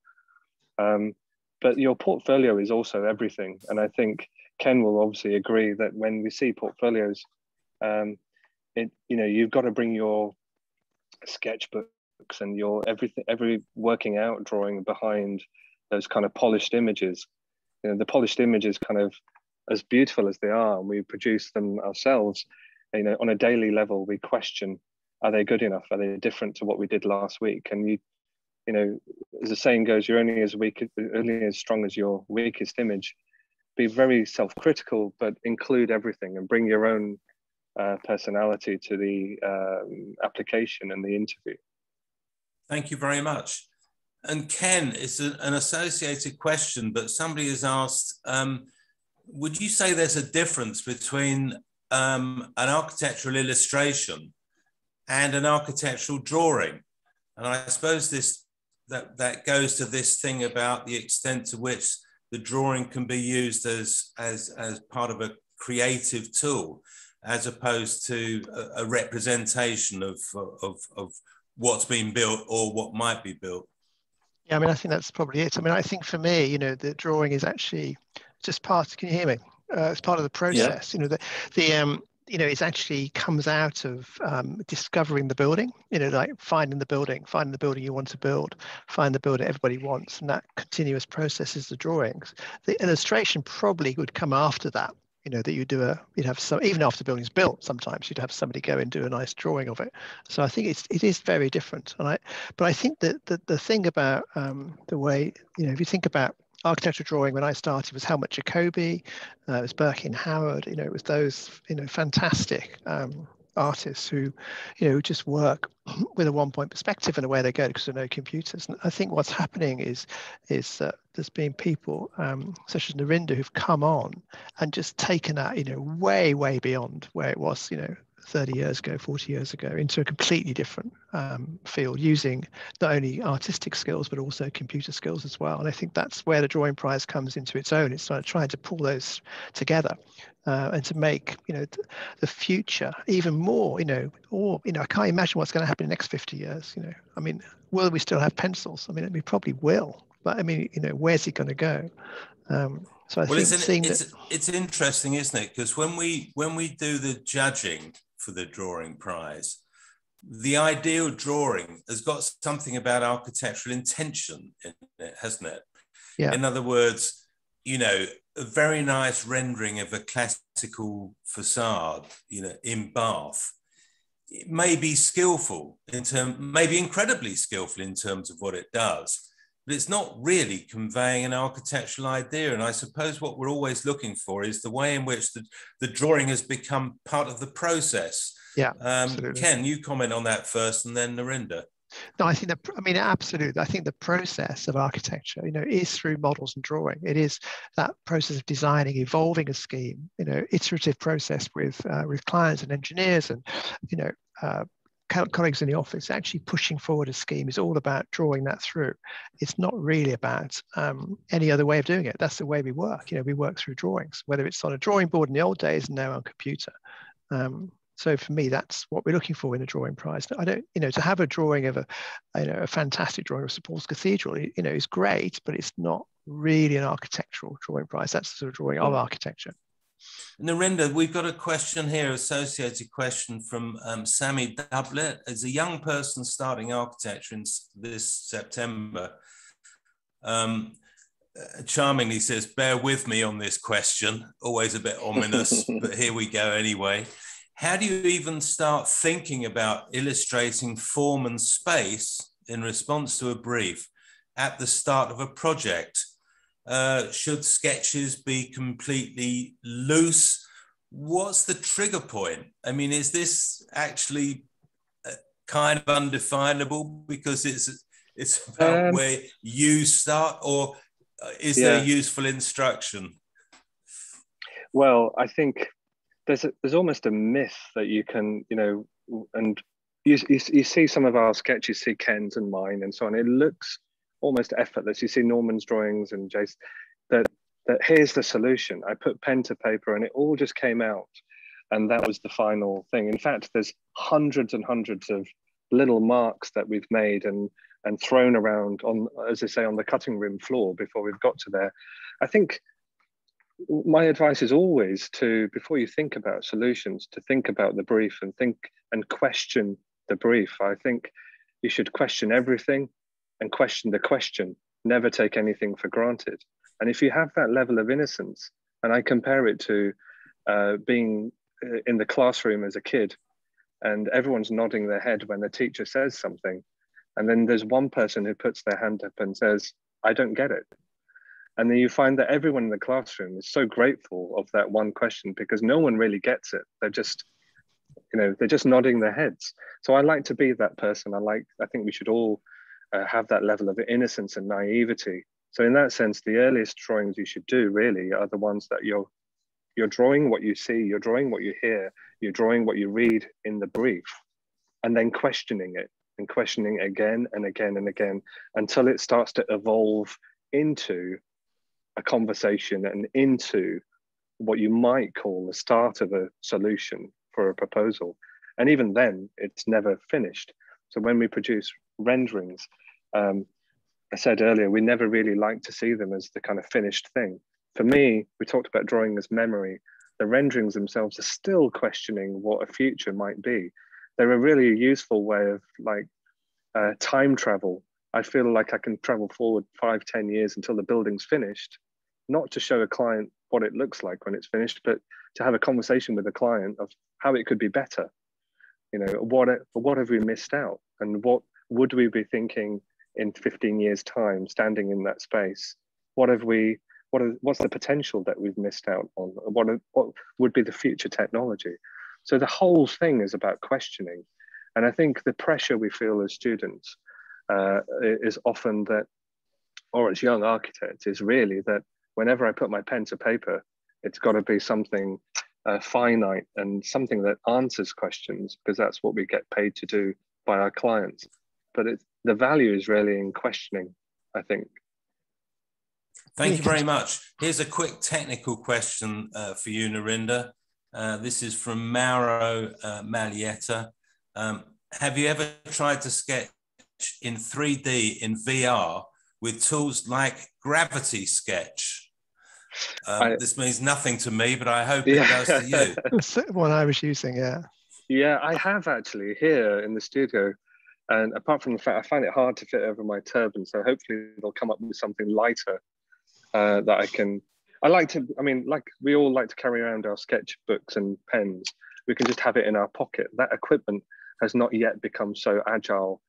Um, but your portfolio is also everything. And I think Ken will obviously agree that when we see portfolios, um, it, you know, you've got to bring your sketchbooks and your everything, every working out drawing behind those kind of polished images you know the polished images kind of as beautiful as they are and we produce them ourselves you know on a daily level we question are they good enough? Are they different to what we did last week? And you you know as the saying goes you're only as weak only as strong as your weakest image. Be very self-critical but include everything and bring your own uh, personality to the um, application and the interview. Thank you very much. And Ken, it's a, an associated question, but somebody has asked, um, would you say there's a difference between um, an architectural illustration and an architectural drawing? And I suppose this that, that goes to this thing about the extent to which the drawing can be used as, as, as part of a creative tool as opposed to a, a representation of, of, of what's been built or what might be built. Yeah, I mean, I think that's probably it. I mean, I think for me, you know, the drawing is actually just part. Can you hear me? Uh, it's part of the process. Yeah. You know, the the um, you know, it actually comes out of um, discovering the building, you know, like finding the building, finding the building you want to build, find the building everybody wants, and that continuous process is the drawings. The illustration probably would come after that, you know, that you do a, you'd have some, even after the building's built, sometimes you'd have somebody go and do a nice drawing of it. So I think it's, it is very different. And I, but I think that the, the thing about um, the way, you know, if you think about architectural drawing when I started was Helmut Jacoby, uh, it was Birkin Haward, you know, it was those, you know, fantastic um, artists who, you know, just work with a one point perspective and away they go because there are no computers. And I think what's happening is, is that there's been people um, such as Narinder who've come on and just taken that, you know, way, way beyond where it was, you know, 30 years ago, 40 years ago, into a completely different um, field using not only artistic skills, but also computer skills as well. And I think that's where the drawing prize comes into its own. It's trying to pull those together uh, and to make, you know, th- the future even more, you know, or, you know, I can't imagine what's going to happen in the next 50 years, you know. I mean, will we still have pencils? I mean, we probably will, but I mean, you know, where's it going to go? Um, so I well, think it's, an, it's, that, it's interesting, isn't it? Because when we when we do the judging for the drawing prize. The ideal drawing has got something about architectural intention in it, hasn't it? Yeah. In other words, you know, a very nice rendering of a classical facade, you know, in Bath. It may be skillful in terms, maybe incredibly skillful in terms of what it does, but it's not really conveying an architectural idea. And I suppose what we're always looking for is the way in which the, the drawing has become part of the process. Yeah. Um, Ken, you comment on that first and then Narinder. No, I think that, I mean, absolutely. I think the process of architecture, you know, is through models and drawing. It is that process of designing, evolving a scheme, you know, iterative process with, uh, with clients and engineers and, you know, uh, colleagues in the office actually pushing forward a scheme is all about drawing that through. It's not really about um, any other way of doing it. That's the way we work. You know, we work through drawings, whether it's on a drawing board in the old days and now on computer. Um, so for me, that's what we're looking for in a drawing prize. I don't, you know, to have a drawing of a, you know, a fantastic drawing of St Paul's Cathedral, you know, is great, but it's not really an architectural drawing prize. That's the sort of drawing of architecture. Narinder, we've got a question here, associated question from um, Sammy Doublet. As a young person starting architecture in this September, um, uh, charmingly says, bear with me on this question, always a bit ominous, but here we go anyway. How do you even start thinking about illustrating form and space in response to a brief at the start of a project? Uh, should sketches be completely loose? What's the trigger point? I mean, is this actually uh, kind of undefinable because it's it's about um, where you start, or uh, is yeah. there useful instruction? Well, I think there's a, there's almost a myth that you can you know, and you, you, you see some of our sketches, see Ken's and mine and so on. It looks almost effortless. You see Norman's drawings and Jace, that, that here's the solution. I put pen to paper and it all just came out. And that was the final thing. In fact, there's hundreds and hundreds of little marks that we've made and, and thrown around on, as I say, on the cutting room floor before we've got to there. I think my advice is always to, before you think about solutions, to think about the brief and think and question the brief. I think you should question everything and question the question, never take anything for granted. And if you have that level of innocence, and I compare it to uh, being uh, in the classroom as a kid, and everyone's nodding their head when the teacher says something, and then there's one person who puts their hand up and says, I don't get it. And then you find that everyone in the classroom is so grateful of that one question because no one really gets it. They're just, you know, they're just nodding their heads. So I like to be that person. I like, I think we should all uh, have that level of innocence and naivety. So in that sense, the earliest drawings you should do really are the ones that you're you're drawing what you see, you're drawing what you hear, you're drawing what you read in the brief, and then questioning it and questioning it again and again and again until it starts to evolve into a conversation and into what you might call the start of a solution for a proposal. And even then, it's never finished. So when we produce renderings, um, I said earlier, we never really like to see them as the kind of finished thing. For me, we talked about drawing as memory. The renderings themselves are still questioning what a future might be. They're a really useful way of like uh, time travel. I feel like I can travel forward five, ten years until the building's finished, not to show a client what it looks like when it's finished, but to have a conversation with a client of how it could be better. You know, what what have we missed out, and what would we be thinking in 15 years' time, standing in that space? What have we? What are, what's the potential that we've missed out on? What are, what would be the future technology? So the whole thing is about questioning, and I think the pressure we feel as students uh, is often that, or as young architects, is really that whenever I put my pen to paper, it's got to be something uh, finite and something that answers questions because that's what we get paid to do by our clients. But it's, the value is really in questioning, I think. Thank you very much. Here's a quick technical question uh, for you, Narinder. Uh, this is from Mauro uh, Malietta. Um, have you ever tried to sketch in 3D in VR with tools like Gravity Sketch? Um, I, this means nothing to me, but I hope yeah. it does to you. That's what I was using, yeah. Yeah, I have actually here in the studio. And apart from the fact I find it hard to fit over my turban, so hopefully they'll come up with something lighter uh, that I can. I like to. I mean, like we all like to carry around our sketchbooks and pens. We can just have it in our pocket. That equipment has not yet become so agile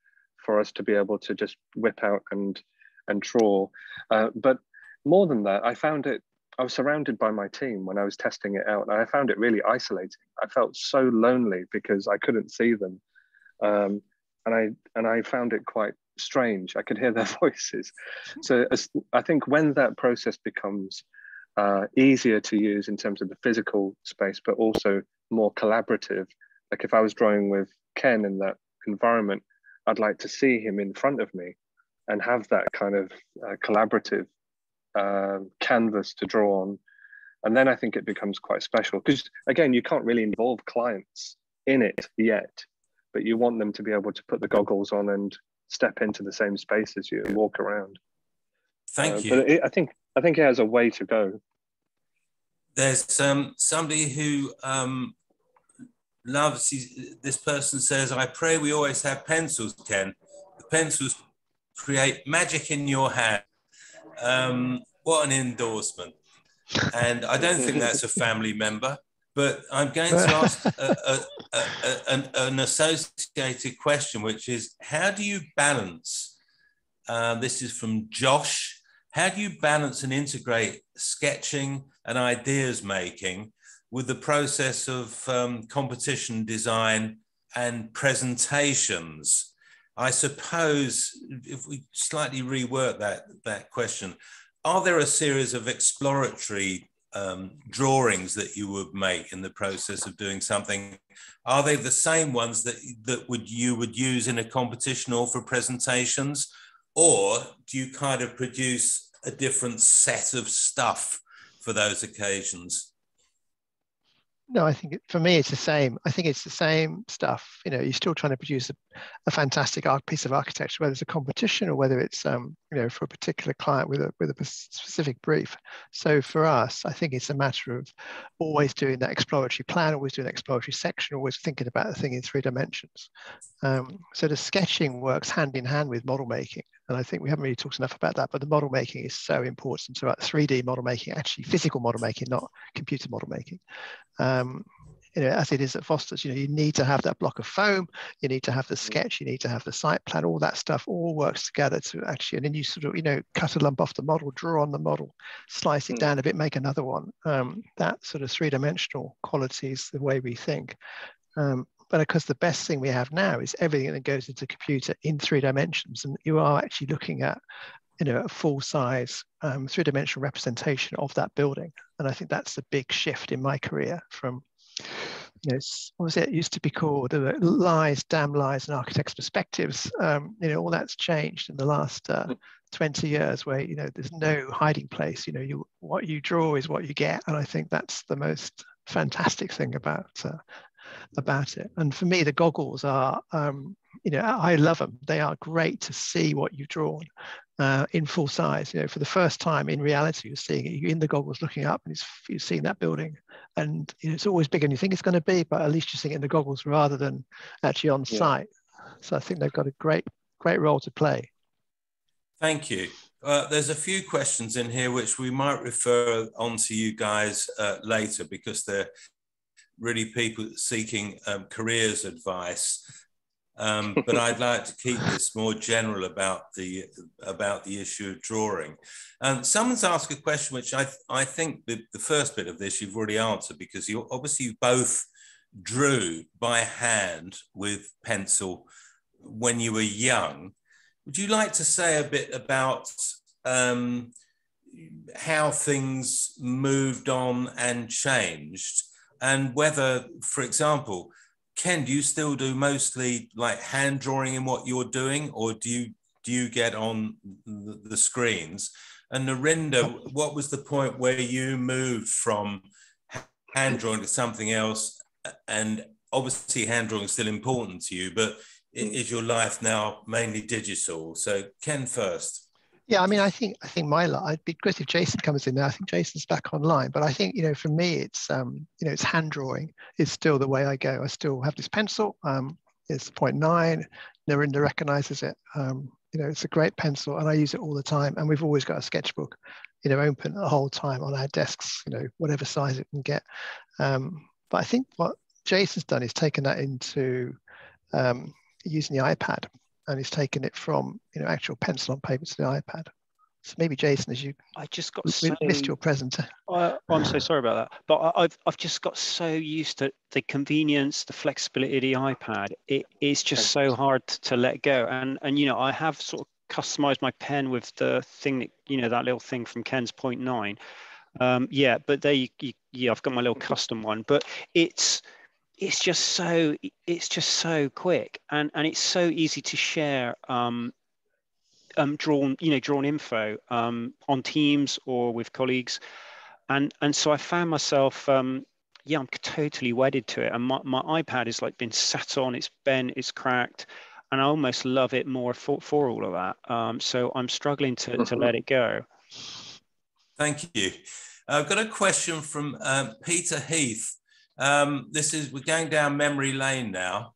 for us to be able to just whip out and and draw. Uh, but more than that, I found it I was surrounded by my team when I was testing it out, and I found it really isolating. I felt so lonely because I couldn't see them, um, and I and I found it quite strange. I could hear their voices. So as, I think when that process becomes uh, easier to use in terms of the physical space, but also more collaborative, like if I was drawing with Ken in that environment, I'd like to see him in front of me and have that kind of uh, collaborative uh, canvas to draw on. And then I think it becomes quite special because, again, you can't really involve clients in it yet, but you want them to be able to put the goggles on and step into the same space as you and walk around. Thank uh, you. But it, I think I think it has a way to go. There's um, somebody who um, loves. This person says, "I pray we always have pencils, Ken. The pencils create magic in your hand." Um, what an endorsement. And I don't think that's a family member, but I'm going to ask a, a, a, an, an, associated question, which is how do you balance? Uh, this is from Josh. How do you balance and integrate sketching and ideas making with the process of um, competition design and presentations? I suppose if we slightly rework that, that question, are there a series of exploratory um, drawings that you would make in the process of doing something? Are they the same ones that, that would you would use in a competition or for presentations? Or do you kind of produce a different set of stuff for those occasions? no, I think for me it's the same. I think it's the same stuff. You know, you're still trying to produce a, a fantastic art, piece of architecture, whether it's a competition or whether it's um, you know for a particular client with a with a specific brief. So for us, I think it's a matter of always doing that exploratory plan, always doing an exploratory section, always thinking about the thing in three dimensions. Um, so the sketching works hand in hand with model making. And I think we haven't really talked enough about that, but the model making is so important. So 3D model making, actually physical model making, not computer model making. Um, you know, as it is at Foster's, you know, you need to have that block of foam, you need to have the sketch, you need to have the site plan, all that stuff all works together to actually, and then you sort of, you know, cut a lump off the model, draw on the model, slice it mm. down a bit, make another one. Um, that sort of three-dimensional quality is the way we think. Um, but course, the best thing we have now is everything that goes into computer in three dimensions, and you are actually looking at you know a full size um, three dimensional representation of that building. And I think that's the big shift in my career from you know, what was it? it used to be called uh, lies, damn lies, and architects' perspectives. Um, you know, all that's changed in the last uh, hmm. 20 years, where you know there's no hiding place. You know, you what you draw is what you get, and I think that's the most fantastic thing about uh, about it. And for me, the goggles are, um, you know, I love them. They are great to see what you've drawn uh, in full size. You know, for the first time in reality, you're seeing it. You're in the goggles, looking up, and you're seeing that building. And you know, it's always bigger than you think it's going to be, but at least you're seeing it in the goggles rather than actually on yeah. site. So I think they've got a great, great role to play. Thank you. Uh, there's a few questions in here which we might refer on to you guys uh, later because they're really people seeking um, careers advice. Um, but I'd like to keep this more general about the about the issue of drawing. And um, someone's asked a question which I I think the, the first bit of this you've already answered because you obviously both drew by hand with pencil when you were young. Would you like to say a bit about um, how things moved on and changed? and whether, for example, Ken, do you still do mostly like hand drawing in what you're doing, or do you do you get on the screens? And Narinder, what was the point where you moved from hand drawing to something else? And obviously, hand drawing is still important to you, but is your life now mainly digital? So, Ken first. Yeah, I mean, I think I think my I'd be great if Jason comes in now. I think Jason's back online, but I think you know, for me, it's um, you know, it's hand drawing is still the way I go. I still have this pencil. Um, it's 0.9. Narinder recognizes it. Um, you know, it's a great pencil, and I use it all the time. And we've always got a sketchbook, you know, open the whole time on our desks. You know, whatever size it can get. Um, but I think what Jason's done is taken that into um, using the iPad and he's taken it from you know actual pencil on paper to the iPad. So maybe Jason, as you I just got so, missed your present. I, am so sorry about that, but I, have I've just got so used to the convenience, the flexibility of the iPad. It is just so hard to let go, and and you know I have sort of customized my pen with the thing that you know that little thing from Ken's point nine. Um, yeah, but there you, you, yeah, I've got my little custom one, but it's it's just so it's just so quick and and it's so easy to share um, um, drawn you know drawn info um, on teams or with colleagues. And and so i found myself um, yeah i'm totally wedded to it. And my, my ipad has like been sat on it's bent it's cracked and i almost love it more for, for all of that. Um, so i'm struggling to, to mm-hmm. let it go. Thank you. I've got a question from uh, peter heath um, this is, we're going down memory lane now.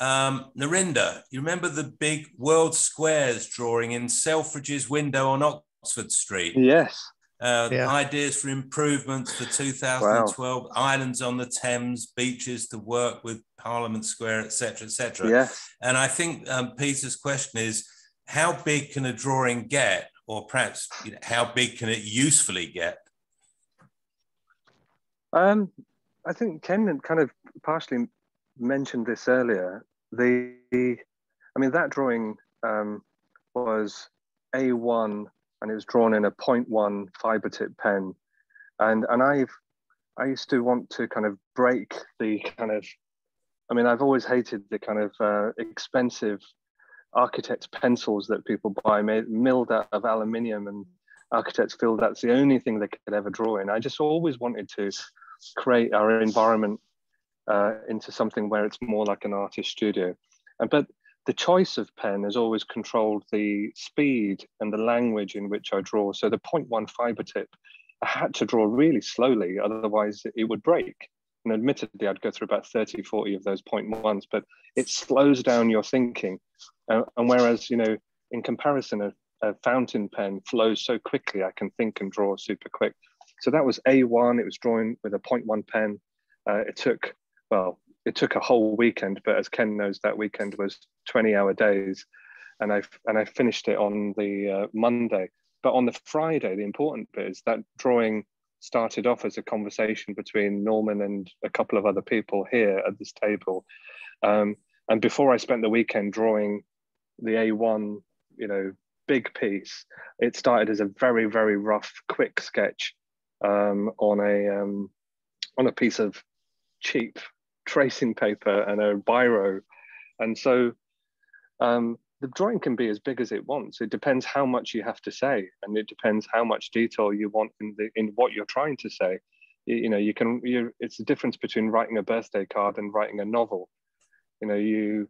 Um, Narinder, you remember the big world squares drawing in Selfridge's window on Oxford Street? Yes. Uh, yeah. Ideas for improvements for 2012, wow. islands on the Thames, beaches to work with Parliament Square, etc., etc. Yeah. And I think um, Peter's question is, how big can a drawing get, or perhaps you know, how big can it usefully get? Um, I think Ken kind of partially mentioned this earlier. The, I mean, that drawing um, was A1 and it was drawn in a 0.1 fiber tip pen. And, and I've, I used to want to kind of break the kind of, I mean, I've always hated the kind of uh, expensive architect's pencils that people buy made milled out of aluminium and architects feel that's the only thing they could ever draw in. I just always wanted to create our environment uh, into something where it's more like an artist studio. And, but the choice of pen has always controlled the speed and the language in which I draw. So the 0.1 fiber tip, I had to draw really slowly, otherwise it would break. And admittedly, I'd go through about 30, 40 of those 0.1s, but it slows down your thinking. Uh, and whereas, you know, in comparison, a, a fountain pen flows so quickly, I can think and draw super quick. So that was A1. It was drawn with a 0.1 pen. Uh, it took, well, it took a whole weekend, but as Ken knows, that weekend was 20 hour days. And I, and I finished it on the uh, Monday. But on the Friday, the important bit is that drawing started off as a conversation between Norman and a couple of other people here at this table. Um, and before I spent the weekend drawing the A1, you know, big piece, it started as a very, very rough, quick sketch um, on a um, on a piece of cheap tracing paper and a biro. And so um, the drawing can be as big as it wants. It depends how much you have to say, and it depends how much detail you want in the in what you're trying to say. You, you know, you can. You, it's the difference between writing a birthday card and writing a novel. You know, you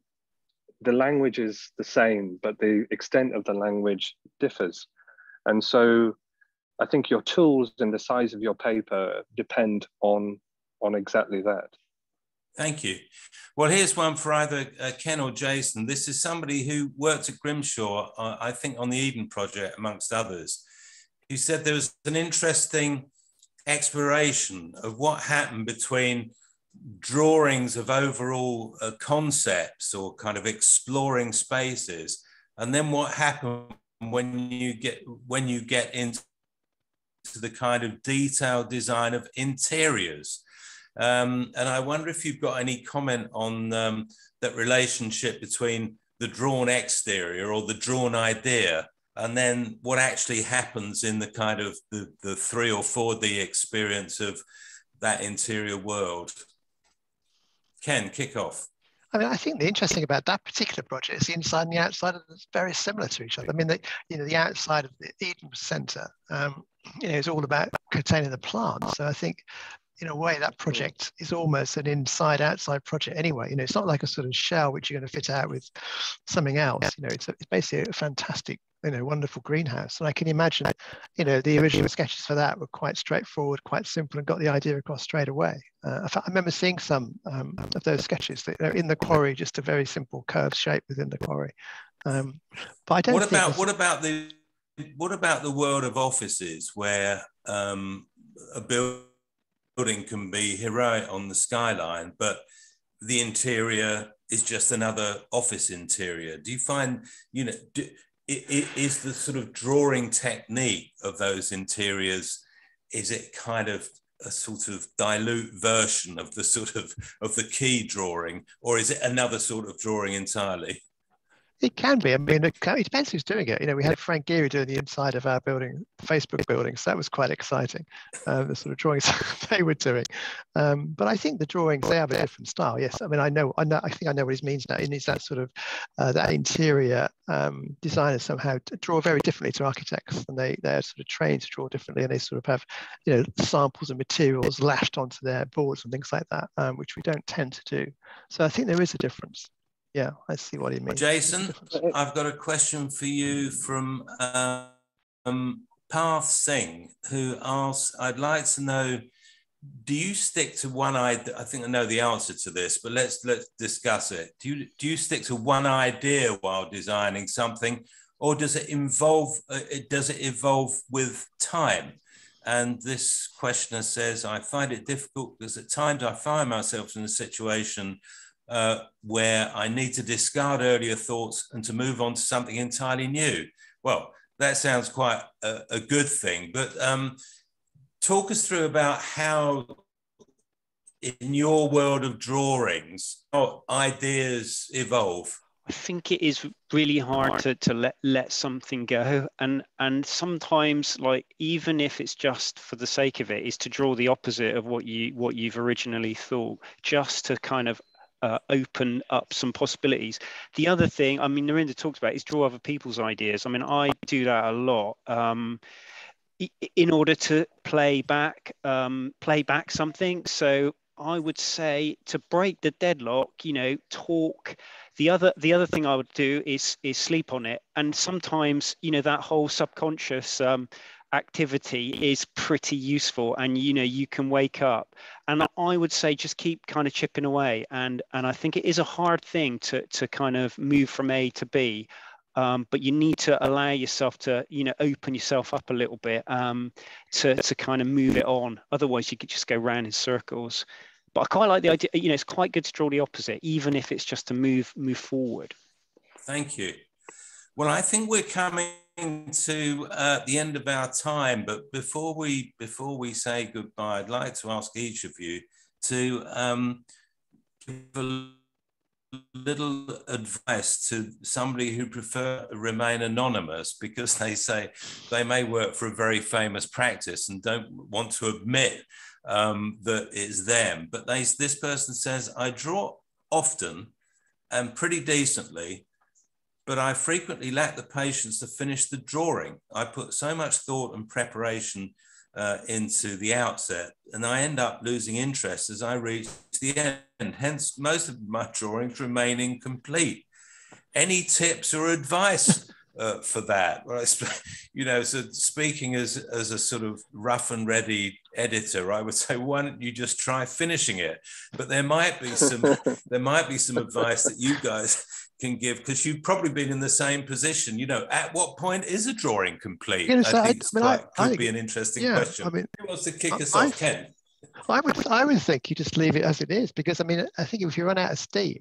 the language is the same, but the extent of the language differs, and so I think your tools and the size of your paper depend on on exactly that. Thank you. Well, here's one for either uh, Ken or Jason. This is somebody who worked at Grimshaw, uh, I think on the Eden Project, amongst others, who said there was an interesting exploration of what happened between drawings of overall uh, concepts or kind of exploring spaces, and then what happened when you get when you get into the kind of detailed design of interiors um, and I wonder if you've got any comment on um, that relationship between the drawn exterior or the drawn idea and then what actually happens in the kind of the, the three or 4D experience of that interior world. Ken, kick off. I mean, I think the interesting about that particular project is the inside and the outside are very similar to each other. I mean, the, you know, the outside of the Eden Center, um, you know, is all about containing the plant. So I think in a way that project is almost an inside outside project anyway you know it's not like a sort of shell which you're going to fit out with something else you know it's, a, it's basically a fantastic you know wonderful greenhouse. And i can imagine you know the original sketches for that were quite straightforward quite simple and got the idea across straight away. Uh, i remember seeing some um, of those sketches they're in the quarry just a very simple curved shape within the quarry. Um, but i don't what about what about the what about the world of offices where um, a building building can be heroic on the skyline, but the interior is just another office interior. Do you find, you know, do, it, it is the sort of drawing technique of those interiors, is it kind of a sort of dilute version of the sort of of the key drawing, or is it another sort of drawing entirely? It can be. I mean, it, can, it, depends who's doing it. You know, we had Frank Gehry doing the inside of our building, Facebook building, so that was quite exciting. Um, the sort of drawings they were doing. Um, but I think the drawings they have a different style. Yes, I mean, I know, I know, I think I know what he means now. It that sort of uh, that interior um, designers somehow draw very differently to architects, and they they're sort of trained to draw differently, and they sort of have, you know, samples and materials lashed onto their boards and things like that, um, which we don't tend to do. So I think there is a difference. Yeah, I see what he means. Jason, I've got a question for you from um, Parth Singh, who asks, I'd like to know, do you stick to one idea? I think I know the answer to this, but let's let's discuss it. Do you do you stick to one idea while designing something, or does it involve? Uh, does it evolve with time? And this questioner says, I find it difficult because at times I find myself in a situation uh, where I need to discard earlier thoughts and to move on to something entirely new. Well, that sounds quite a, a good thing, but um, talk us through about how in your world of drawings, how ideas evolve. I think it is really hard to, to let let something go, and and sometimes like even if it's just for the sake of it, is to draw the opposite of what you what you've originally thought, just to kind of uh, open up some possibilities. The other thing, I mean, Narinder talked about is draw other people's ideas. I mean, I do that a lot. Um, in order to play back, um, play back something. So I would say to break the deadlock, you know, talk. The other the other thing I would do is is sleep on it. And sometimes, you know, that whole subconscious um, activity is pretty useful and you know you can wake up. And i would say just keep kind of chipping away. And and i think it is a hard thing to to kind of move from a to b um, but you need to allow yourself to you know open yourself up a little bit um, to to kind of move it on. Otherwise you could just go round in circles. But i quite like the idea you know it's quite good to draw the opposite even if it's just to move move forward. Thank you. Well i think we're coming to uh, the end of our time, but before we before we say goodbye, I'd like to ask each of you to um, give a little advice to somebody who prefer remain anonymous because they say they may work for a very famous practice and don't want to admit um, that it's them. But they, this person says, I draw often and pretty decently, but I frequently lack the patience to finish the drawing. I put so much thought and preparation uh, into the outset, and I end up losing interest as I reach the end. Hence, most of my drawings remain incomplete. Any tips or advice uh, for that? Well, you know, so speaking as, as a sort of rough and ready editor, I would say, why don't you just try finishing it? But there might be some there might be some advice that you guys can give because you've probably been in the same position. You know, at what point is a drawing complete? I think I, it's I mean, quite, could I, be an interesting yeah, question. I mean, Who wants to kick us I, off, Ken? I would I would think you just leave it as it is because I mean I think if you run out of steam,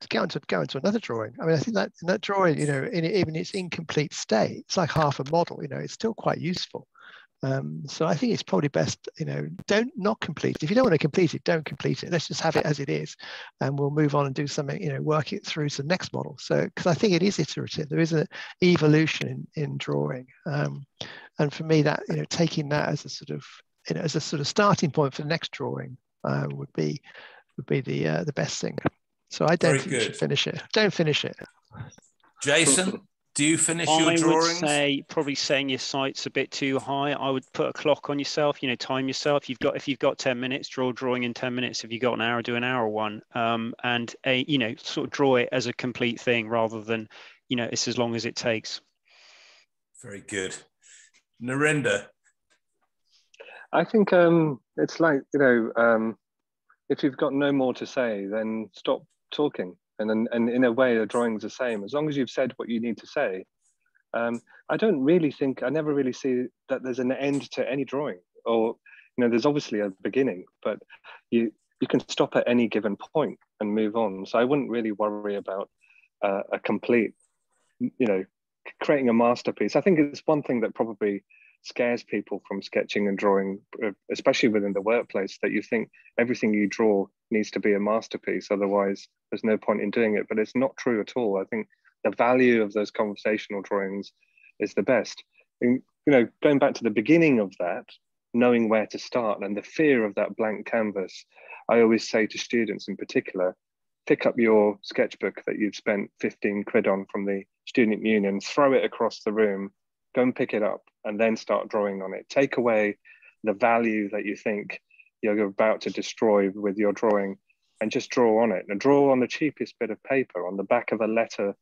to go into go into another drawing. I mean I think that that drawing you know in even its incomplete state, it's like half a model. You know, it's still quite useful. Um, so I think it's probably best, you know, don't not complete. If you don't want to complete it, don't complete it. Let's just have it as it is, and we'll move on and do something, you know, work it through to the next model. So because I think it is iterative, there is an evolution in, in drawing, um, and for me that you know taking that as a sort of you know as a sort of starting point for the next drawing uh, would be would be the uh, the best thing. So I don't think you should finish it. Don't finish it. Jason, do you finish your I would say probably setting your sights a bit too high. I would put a clock on yourself. You know, time yourself. You've got if you've got ten minutes, draw a drawing in ten minutes. If you've got an hour, do an hour one. Um, and a you know sort of draw it as a complete thing rather than you know it's as long as it takes. Very good. Narinder, I think um, it's like you know, um, if you've got no more to say, then stop talking. And then, and in a way, the drawing's the same. As long as you've said what you need to say, um, I don't really think I never really see that there's an end to any drawing. Or you know, there's obviously a beginning, but you you can stop at any given point and move on. So I wouldn't really worry about uh, a complete, you know, creating a masterpiece. I think it's one thing that probably scares people from sketching and drawing, uh, especially within the workplace, that you think everything you draw needs to be a masterpiece. Otherwise, there's no point in doing it. But it's not true at all. I think the value of those conversational drawings is the best. And, you know, going back to the beginning of that, knowing where to start and the fear of that blank canvas, I always say to students in particular, pick up your sketchbook that you've spent 15 quid on from the student union, throw it across the room, go and pick it up, and then start drawing on it. Take away the value that you think you're about to destroy with your drawing and just draw on it. And draw on the cheapest bit of paper, on the back of a letter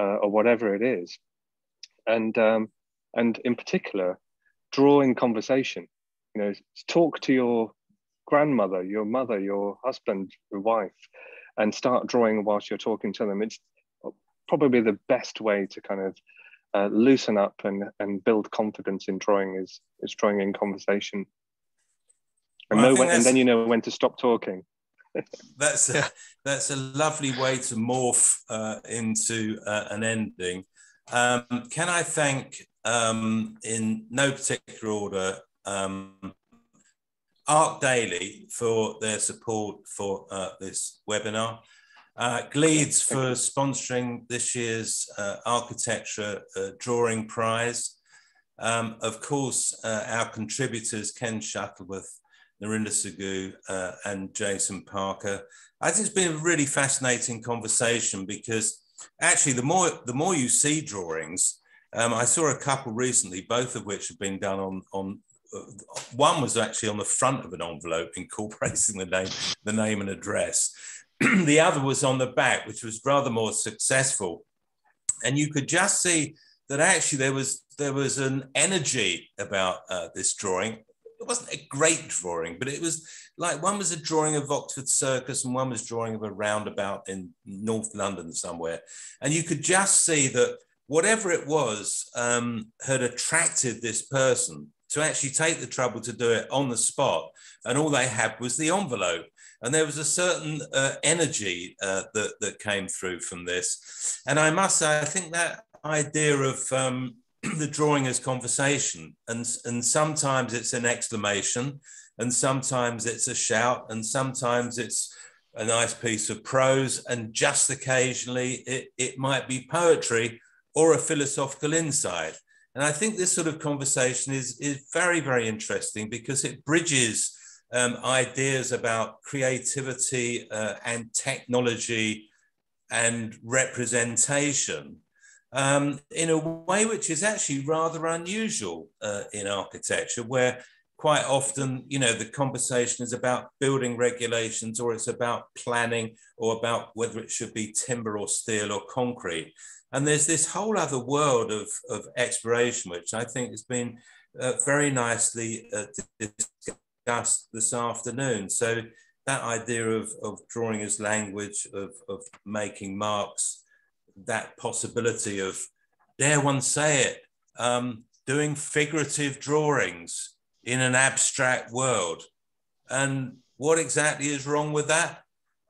uh, or whatever it is. And, um, and in particular, draw in conversation. You know, talk to your grandmother, your mother, your husband, your wife, and start drawing whilst you're talking to them. It's probably the best way to kind of uh, loosen up and, and build confidence in drawing is, is drawing in conversation. And, Well, know when, and then you know when to stop talking. that's a, that's a lovely way to morph uh, into uh, an ending. Um, can I thank, um, in no particular order, um, ArchDaily for their support for uh, this webinar, uh, Gleeds for sponsoring this year's uh, Architecture uh, Drawing Prize. Um, of course, uh, our contributors, Ken Shuttleworth, Narinder Sagoo, uh, and Jason Parker. I think it's been a really fascinating conversation because actually, the more the more you see drawings, um, I saw a couple recently, both of which have been done on on. Uh, one was actually on the front of an envelope, incorporating the name, the name and address. the other was on the back, which was rather more successful, and you could just see that actually there was there was an energy about uh, this drawing. It wasn't a great drawing, but it was like one was a drawing of Oxford Circus and one was drawing of a roundabout in North London somewhere, and you could just see that whatever it was um, had attracted this person to actually take the trouble to do it on the spot, and all they had was the envelope and there was a certain uh, energy uh, that that came through from this. And I must say, I think that idea of um, the drawing as conversation, and and sometimes it's an exclamation, and sometimes it's a shout, and sometimes it's a nice piece of prose, and just occasionally it, it might be poetry or a philosophical insight. And I think this sort of conversation is, is very, very interesting because it bridges um, ideas about creativity uh, and technology and representation um, in a way which is actually rather unusual uh, in architecture, where quite often, you know, the conversation is about building regulations or it's about planning or about whether it should be timber or steel or concrete. And there's this whole other world of, of exploration, which I think has been uh, very nicely uh, discussed this afternoon. So that idea of, of drawing as language, of, of making marks, that possibility of, dare one say it, um, doing figurative drawings in an abstract world. And what exactly is wrong with that?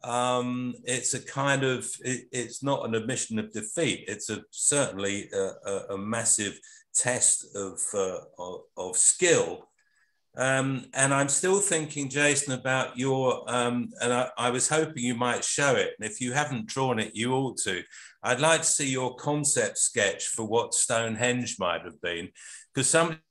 Um, it's a kind of, it, it's not an admission of defeat. It's a, certainly a, a, a massive test of, uh, of, of, skill. Um, and I'm still thinking, Jason, about your, um, and I, I, was hoping you might show it. And if you haven't drawn it, you ought to. I'd like to see your concept sketch for what Stonehenge might have been, because somebody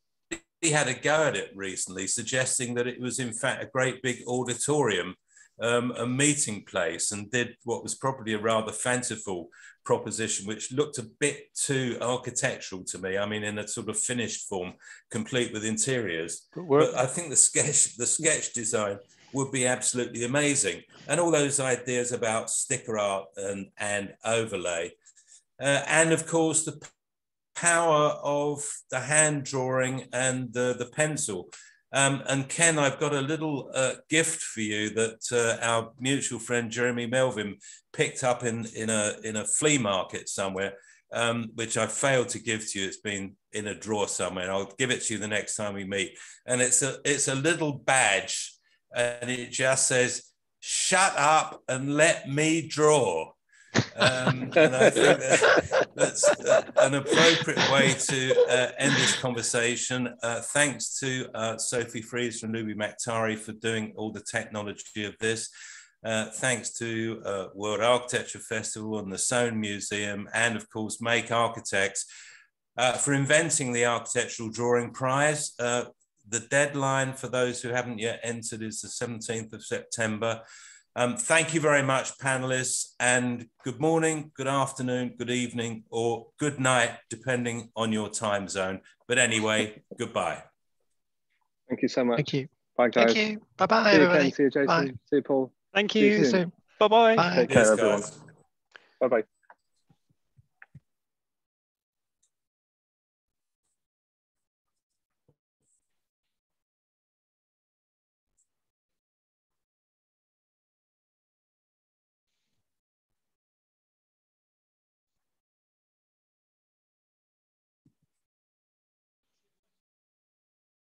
had a go at it recently, suggesting that it was in fact a great big auditorium, um, a meeting place, and did what was probably a rather fanciful proposition, which looked a bit too architectural to me. I mean, in a sort of finished form, complete with interiors. But, but I think the sketch, the sketch design would be absolutely amazing, and all those ideas about sticker art and and overlay, uh, and of course the power of the hand drawing and the, the pencil. Um, and Ken, I've got a little uh, gift for you that uh, our mutual friend Jeremy Melvin picked up in, in, a, in a flea market somewhere, um, which I failed to give to you. It's been in a drawer somewhere. I'll give it to you the next time we meet. And it's a, it's a little badge and it just says, shut up and let me draw. Um, and I think that that's uh, an appropriate way to uh, end this conversation. Uh, thanks to uh, Sophie Fries from Newby Mactari for doing all the technology of this. Uh, thanks to uh, World Architecture Festival and the Soane Museum, and of course, Make Architects for inventing the Architectural Drawing Prize. the deadline for those who haven't yet entered is the 17th of September. Um, thank you very much, panelists, and good morning, good afternoon, good evening, or good night, depending on your time zone. But anyway, goodbye. Thank you so much. Thank you. Bye, guys. Thank you. Bye-bye, everybody. Ken, see you, Jason. Bye. See you, Paul. Thank you. See you soon. Bye-bye. Bye. Take care, everyone. Bye-bye.